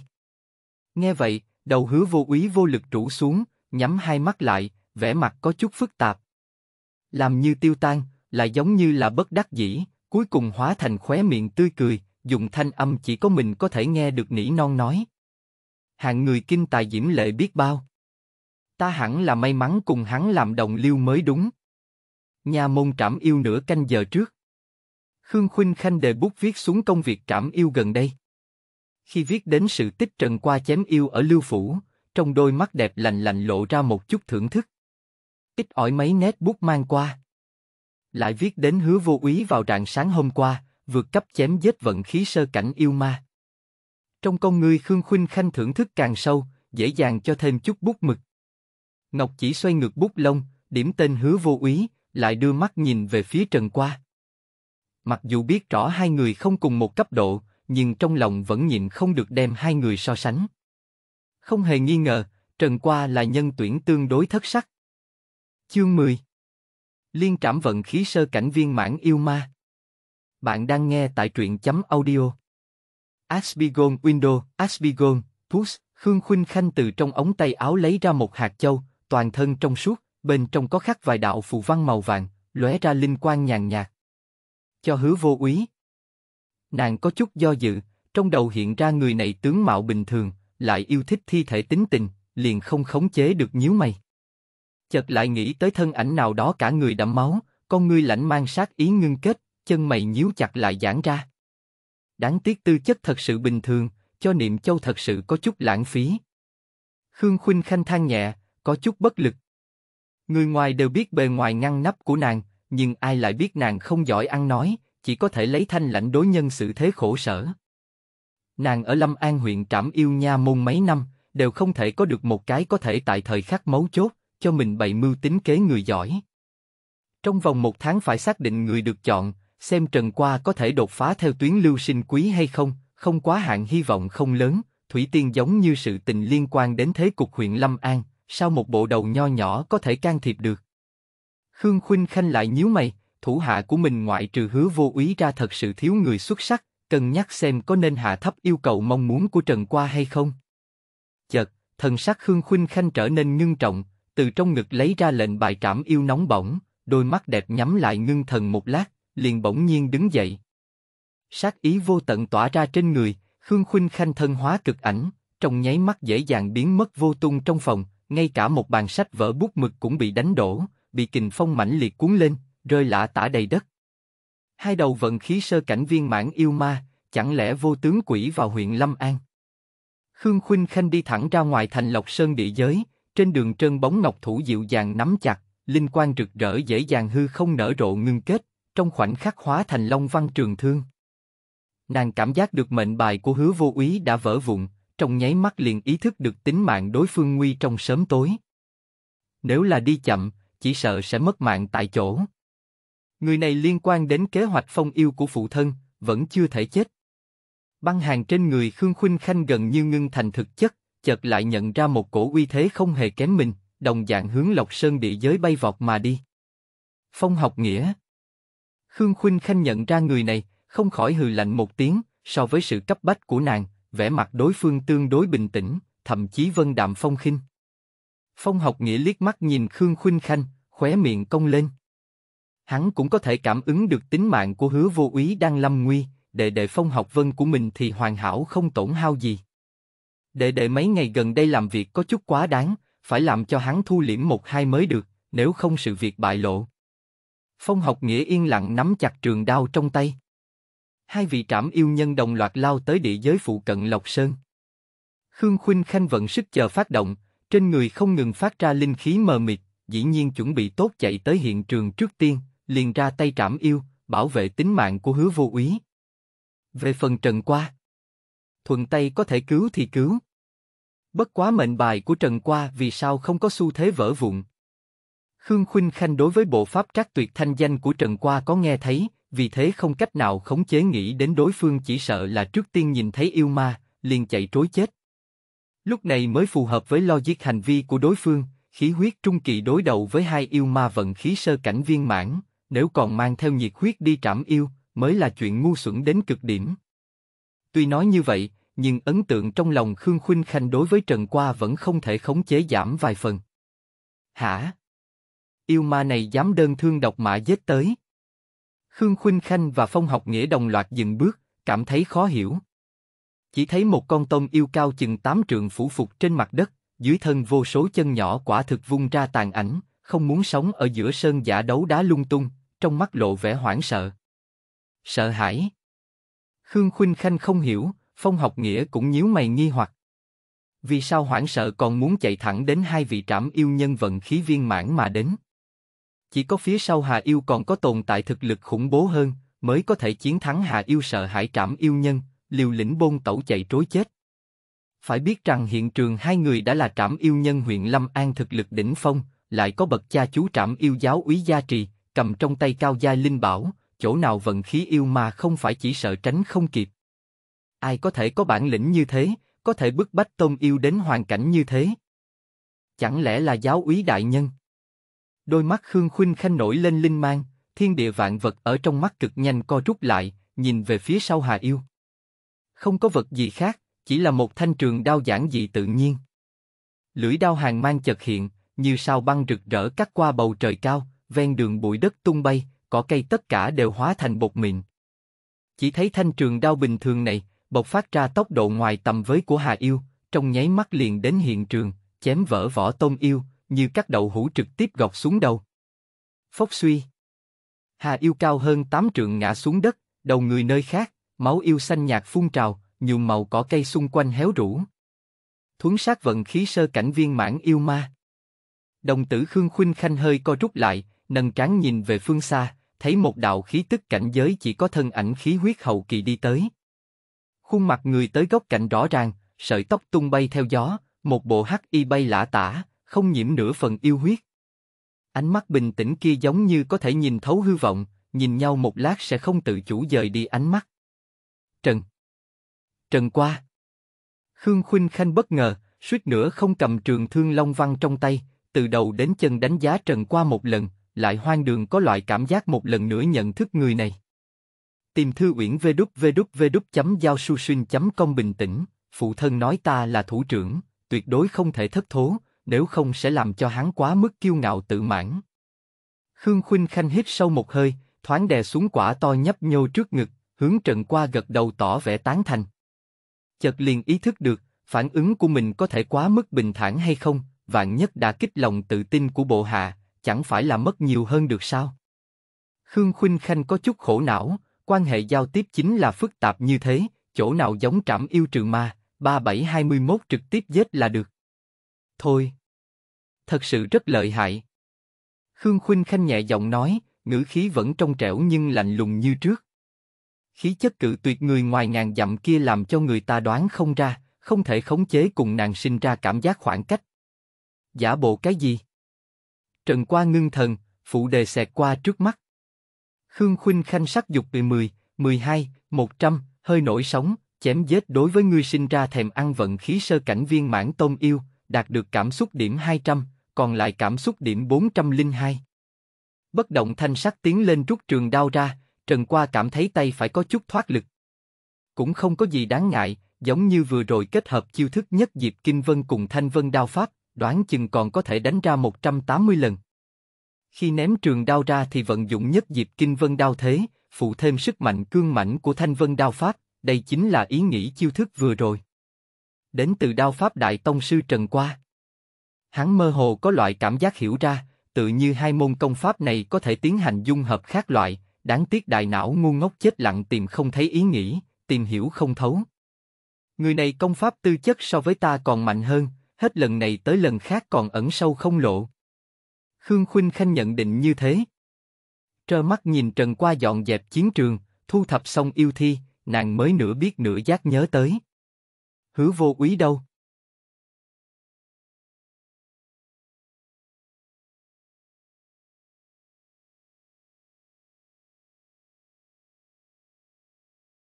Nghe vậy, đầu hứa vô úy vô lực trụ xuống, nhắm hai mắt lại, vẻ mặt có chút phức tạp. Làm như tiêu tan, lại giống như là bất đắc dĩ, cuối cùng hóa thành khóe miệng tươi cười, dùng thanh âm chỉ có mình có thể nghe được nỉ non nói. Hạng người kinh tài diễm lệ biết bao. Ta hẳn là may mắn cùng hắn làm đồng liêu mới đúng. Nhà môn trảm yêu nửa canh giờ trước. Khương Khuynh Khanh đề bút viết xuống công việc trảm yêu gần đây. Khi viết đến sự tích trần qua chém yêu ở Lưu Phủ, trong đôi mắt đẹp lành lành lộ ra một chút thưởng thức. Ít ỏi mấy nét bút mang qua. Lại viết đến hứa vô úy vào rạng sáng hôm qua, vượt cấp chém giết vận khí sơ cảnh yêu ma. Trong con ngươi Khương Khuynh Khanh thưởng thức càng sâu, dễ dàng cho thêm chút bút mực. Ngọc chỉ xoay ngược bút lông, điểm tên hứa vô úy, lại đưa mắt nhìn về phía Trần Qua. Mặc dù biết rõ hai người không cùng một cấp độ, nhưng trong lòng vẫn nhịn không được đem hai người so sánh. Không hề nghi ngờ, Trần Qua là nhân tuyển tương đối thất sắc. Chương 10 Liên trảm vận khí sơ cảnh viên mãn yêu ma. Bạn đang nghe tại truyện chấm audio. Aspigon Window, Aspigon, Push, Khương Khuynh Khanh từ trong ống tay áo lấy ra một hạt châu, toàn thân trong suốt, bên trong có khắc vài đạo phù văn màu vàng, lóe ra linh quang nhàn nhạt. Cho hứa vô úy. Nàng có chút do dự, trong đầu hiện ra người này tướng mạo bình thường, lại yêu thích thi thể tính tình, liền không khống chế được nhíu mày. Chợt lại nghĩ tới thân ảnh nào đó cả người đẫm máu, con ngươi lạnh mang sát ý ngưng kết, chân mày nhíu chặt lại giãn ra. Đáng tiếc tư chất thật sự bình thường, cho niệm châu thật sự có chút lãng phí. Khương Khuynh khanh than nhẹ, có chút bất lực. Người ngoài đều biết bề ngoài ngăn nắp của nàng, nhưng ai lại biết nàng không giỏi ăn nói, chỉ có thể lấy thanh lãnh đối nhân sự thế khổ sở. Nàng ở Lâm An huyện trảm yêu nha môn mấy năm, đều không thể có được một cái có thể tại thời khắc mấu chốt, cho mình bày mưu tính kế người giỏi. Trong vòng một tháng phải xác định người được chọn, xem Trần Qua có thể đột phá theo tuyến lưu sinh quý hay không, không quá hạn hy vọng không lớn, Thủy Tiên giống như sự tình liên quan đến thế cục huyện Lâm An, sao một bộ đầu nho nhỏ có thể can thiệp được? Khương Khuynh Khanh lại nhíu mày, thủ hạ của mình ngoại trừ hứa vô úy ra thật sự thiếu người xuất sắc, cân nhắc xem có nên hạ thấp yêu cầu mong muốn của Trần Qua hay không. Chợt, thần sắc Khương Khuynh Khanh trở nên ngưng trọng, từ trong ngực lấy ra lệnh bài trảm yêu nóng bỏng, đôi mắt đẹp nhắm lại ngưng thần một lát, liền bỗng nhiên đứng dậy. Sát ý vô tận tỏa ra trên người, Khương Khuynh Khanh thân hóa cực ảnh, trong nháy mắt dễ dàng biến mất vô tung trong phòng, ngay cả một bàn sách vỡ bút mực cũng bị đánh đổ, bị kình phong mãnh liệt cuốn lên, rơi lả tả đầy đất. Hai đầu vận khí sơ cảnh viên mãn yêu ma, chẳng lẽ vô tướng quỷ vào huyện Lâm An? Khương Khuynh Khanh đi thẳng ra ngoài thành Lộc Sơn địa giới, trên đường trơn bóng ngọc thủ dịu dàng nắm chặt, linh quang rực rỡ dễ dàng hư không nở rộ ngưng kết, trong khoảnh khắc hóa thành long văn trường thương. Nàng cảm giác được mệnh bài của hứa vô úy đã vỡ vụn, trong nháy mắt liền ý thức được tính mạng đối phương nguy trong sớm tối. Nếu là đi chậm, chỉ sợ sẽ mất mạng tại chỗ. Người này liên quan đến kế hoạch phong yêu của phụ thân, vẫn chưa thể chết. Băng hàng trên người Khương Khuynh Khanh gần như ngưng thành thực chất, chợt lại nhận ra một cổ uy thế không hề kém mình, đồng dạng hướng Lộc Sơn địa giới bay vọt mà đi. Phong học nghĩa. Khương Khuynh Khanh nhận ra người này, không khỏi hừ lạnh một tiếng, so với sự cấp bách của nàng, vẻ mặt đối phương tương đối bình tĩnh, thậm chí vân đạm phong khinh. Phong học nghĩa liếc mắt nhìn Khương Khuynh Khanh, khóe miệng cong lên. Hắn cũng có thể cảm ứng được tính mạng của hứa vô úy đang lâm nguy, đệ đệ phong học vân của mình thì hoàn hảo không tổn hao gì. Đệ đệ mấy ngày gần đây làm việc có chút quá đáng, phải làm cho hắn thu liễm một hai mới được, nếu không sự việc bại lộ. Phong học nghĩa yên lặng nắm chặt trường đao trong tay. Hai vị trảm yêu nhân đồng loạt lao tới địa giới phụ cận Lộc Sơn. Khương Khuynh Khanh vận sức chờ phát động, trên người không ngừng phát ra linh khí mờ mịt, dĩ nhiên chuẩn bị tốt chạy tới hiện trường trước tiên, liền ra tay trảm yêu, bảo vệ tính mạng của hứa vô úy. Về phần Trần Qua, thuận tay có thể cứu thì cứu. Bất quá mệnh bài của Trần Qua vì sao không có xu thế vỡ vụn. Khương Khuynh Khanh đối với bộ pháp trác tuyệt thanh danh của Trần Qua có nghe thấy, vì thế không cách nào khống chế nghĩ đến đối phương chỉ sợ là trước tiên nhìn thấy yêu ma, liền chạy trối chết. Lúc này mới phù hợp với logic hành vi của đối phương, khí huyết trung kỳ đối đầu với hai yêu ma vận khí sơ cảnh viên mãn, nếu còn mang theo nhiệt huyết đi trảm yêu, mới là chuyện ngu xuẩn đến cực điểm. Tuy nói như vậy, nhưng ấn tượng trong lòng Khương Khuynh Khanh đối với Trần Qua vẫn không thể khống chế giảm vài phần. Hả? Yêu ma này dám đơn thương độc mã giết tới. Khương Khuynh Khanh và Phong Học Nghĩa đồng loạt dừng bước, cảm thấy khó hiểu. Chỉ thấy một con tôm yêu cao chừng tám trượng phủ phục trên mặt đất, dưới thân vô số chân nhỏ quả thực vung ra tàn ảnh, không muốn sống ở giữa sơn giả đấu đá lung tung, trong mắt lộ vẻ hoảng sợ. Sợ hãi. Khương Khuynh Khanh không hiểu, Phong Học Nghĩa cũng nhíu mày nghi hoặc. Vì sao hoảng sợ còn muốn chạy thẳng đến hai vị trảm yêu nhân vận khí viên mãn mà đến? Chỉ có phía sau Hà Yêu còn có tồn tại thực lực khủng bố hơn, mới có thể chiến thắng Hà Yêu sợ hãi trảm yêu nhân, liều lĩnh bôn tẩu chạy trối chết. Phải biết rằng hiện trường hai người đã là trảm yêu nhân huyện Lâm An thực lực đỉnh phong, lại có bậc cha chú trảm yêu giáo úy gia trì, cầm trong tay cao gia linh bảo, chỗ nào vận khí yêu mà không phải chỉ sợ tránh không kịp. Ai có thể có bản lĩnh như thế, có thể bức bách tôn yêu đến hoàn cảnh như thế? Chẳng lẽ là giáo úy đại nhân? Đôi mắt Khương Khuynh Khanh nổi lên linh mang, thiên địa vạn vật ở trong mắt cực nhanh co rút lại, nhìn về phía sau Hà Yêu. Không có vật gì khác, chỉ là một thanh trường đao giản dị tự nhiên. Lưỡi đao hàng mang chợt hiện, như sao băng rực rỡ cắt qua bầu trời cao, ven đường bụi đất tung bay, cỏ cây tất cả đều hóa thành bột mịn. Chỉ thấy thanh trường đao bình thường này, bộc phát ra tốc độ ngoài tầm với của Hà Yêu, trong nháy mắt liền đến hiện trường, chém vỡ vỏ tôm yêu, như các đậu hũ trực tiếp gọt xuống đầu. Phốc suy. Hà Yêu cao hơn tám trượng ngã xuống đất, đầu người nơi khác, máu yêu xanh nhạt phun trào, nhuộm màu cỏ cây xung quanh héo rũ. Thuấn sát vận khí sơ cảnh viên mãn yêu ma. Đồng tử Khương Khuynh Khanh hơi co rút lại, nâng trán nhìn về phương xa, thấy một đạo khí tức cảnh giới chỉ có thân ảnh khí huyết hậu kỳ đi tới. Khuôn mặt người tới góc cạnh rõ ràng, sợi tóc tung bay theo gió, một bộ hắc y bay lả tả, không nhiễm nửa phần yêu huyết. Ánh mắt bình tĩnh kia giống như có thể nhìn thấu hư vọng, nhìn nhau một lát sẽ không tự chủ dời đi ánh mắt. Trần. Trần qua. Khương Khuynh Khanh bất ngờ, suýt nữa không cầm trường thương long văn trong tay, từ đầu đến chân đánh giá Trần qua một lần, lại hoang đường có loại cảm giác một lần nữa nhận thức người này. Tìm thư uyển vđvđv chấm giao su xuyên chấm công bình tĩnh, phụ thân nói ta là thủ trưởng, tuyệt đối không thể thất thố, nếu không sẽ làm cho hắn quá mức kiêu ngạo tự mãn. Khương Khuynh Khanh hít sâu một hơi, thoáng đè xuống quả to nhấp nhô trước ngực, hướng Trần qua gật đầu tỏ vẻ tán thành. Chợt liền ý thức được, phản ứng của mình có thể quá mức bình thản hay không, vạn nhất đã kích lòng tự tin của bộ hạ, chẳng phải là mất nhiều hơn được sao? Khương Khuynh Khanh có chút khổ não, quan hệ giao tiếp chính là phức tạp như thế, chỗ nào giống trảm yêu trừ ma, ba bảy hai mươi mốt trực tiếp giết là được. Thôi. Thật sự rất lợi hại. Khương Khuynh Khanh nhẹ giọng nói, ngữ khí vẫn trong trẻo nhưng lạnh lùng như trước. Khí chất cự tuyệt người ngoài ngàn dặm kia làm cho người ta đoán không ra, không thể khống chế cùng nàng sinh ra cảm giác khoảng cách. Giả bộ cái gì? Trần qua ngưng thần, phụ đề xẹt qua trước mắt. Khương Khuynh Khanh sắc dục từ 10, 12, 100, hơi nổi sóng, chém giết đối với ngươi sinh ra thèm ăn vận khí sơ cảnh viên mãn tôn yêu, đạt được cảm xúc điểm 200, còn lại cảm xúc điểm 402. Bất động thanh sắc tiến lên rút trường đao ra, Trần Qua cảm thấy tay phải có chút thoát lực. Cũng không có gì đáng ngại, giống như vừa rồi kết hợp chiêu thức nhất Diệp Kinh Vân cùng Thanh Vân đao pháp, đoán chừng còn có thể đánh ra 180 lần. Khi ném trường đao ra thì vận dụng nhất Diệp Kinh Vân đao thế, phụ thêm sức mạnh cương mãnh của Thanh Vân đao pháp, đây chính là ý nghĩ chiêu thức vừa rồi. Đến từ đao pháp Đại Tông Sư Trần Qua. Hắn mơ hồ có loại cảm giác hiểu ra, tự như hai môn công pháp này có thể tiến hành dung hợp khác loại, đáng tiếc đại não ngu ngốc chết lặng tìm không thấy ý nghĩ, tìm hiểu không thấu. Người này công pháp tư chất so với ta còn mạnh hơn, hết lần này tới lần khác còn ẩn sâu không lộ. Khương Khuynh Khanh nhận định như thế. Trơ mắt nhìn Trần Qua dọn dẹp chiến trường, thu thập xong yêu thi, nàng mới nửa biết nửa giác nhớ tới. Hứa vô úy đâu?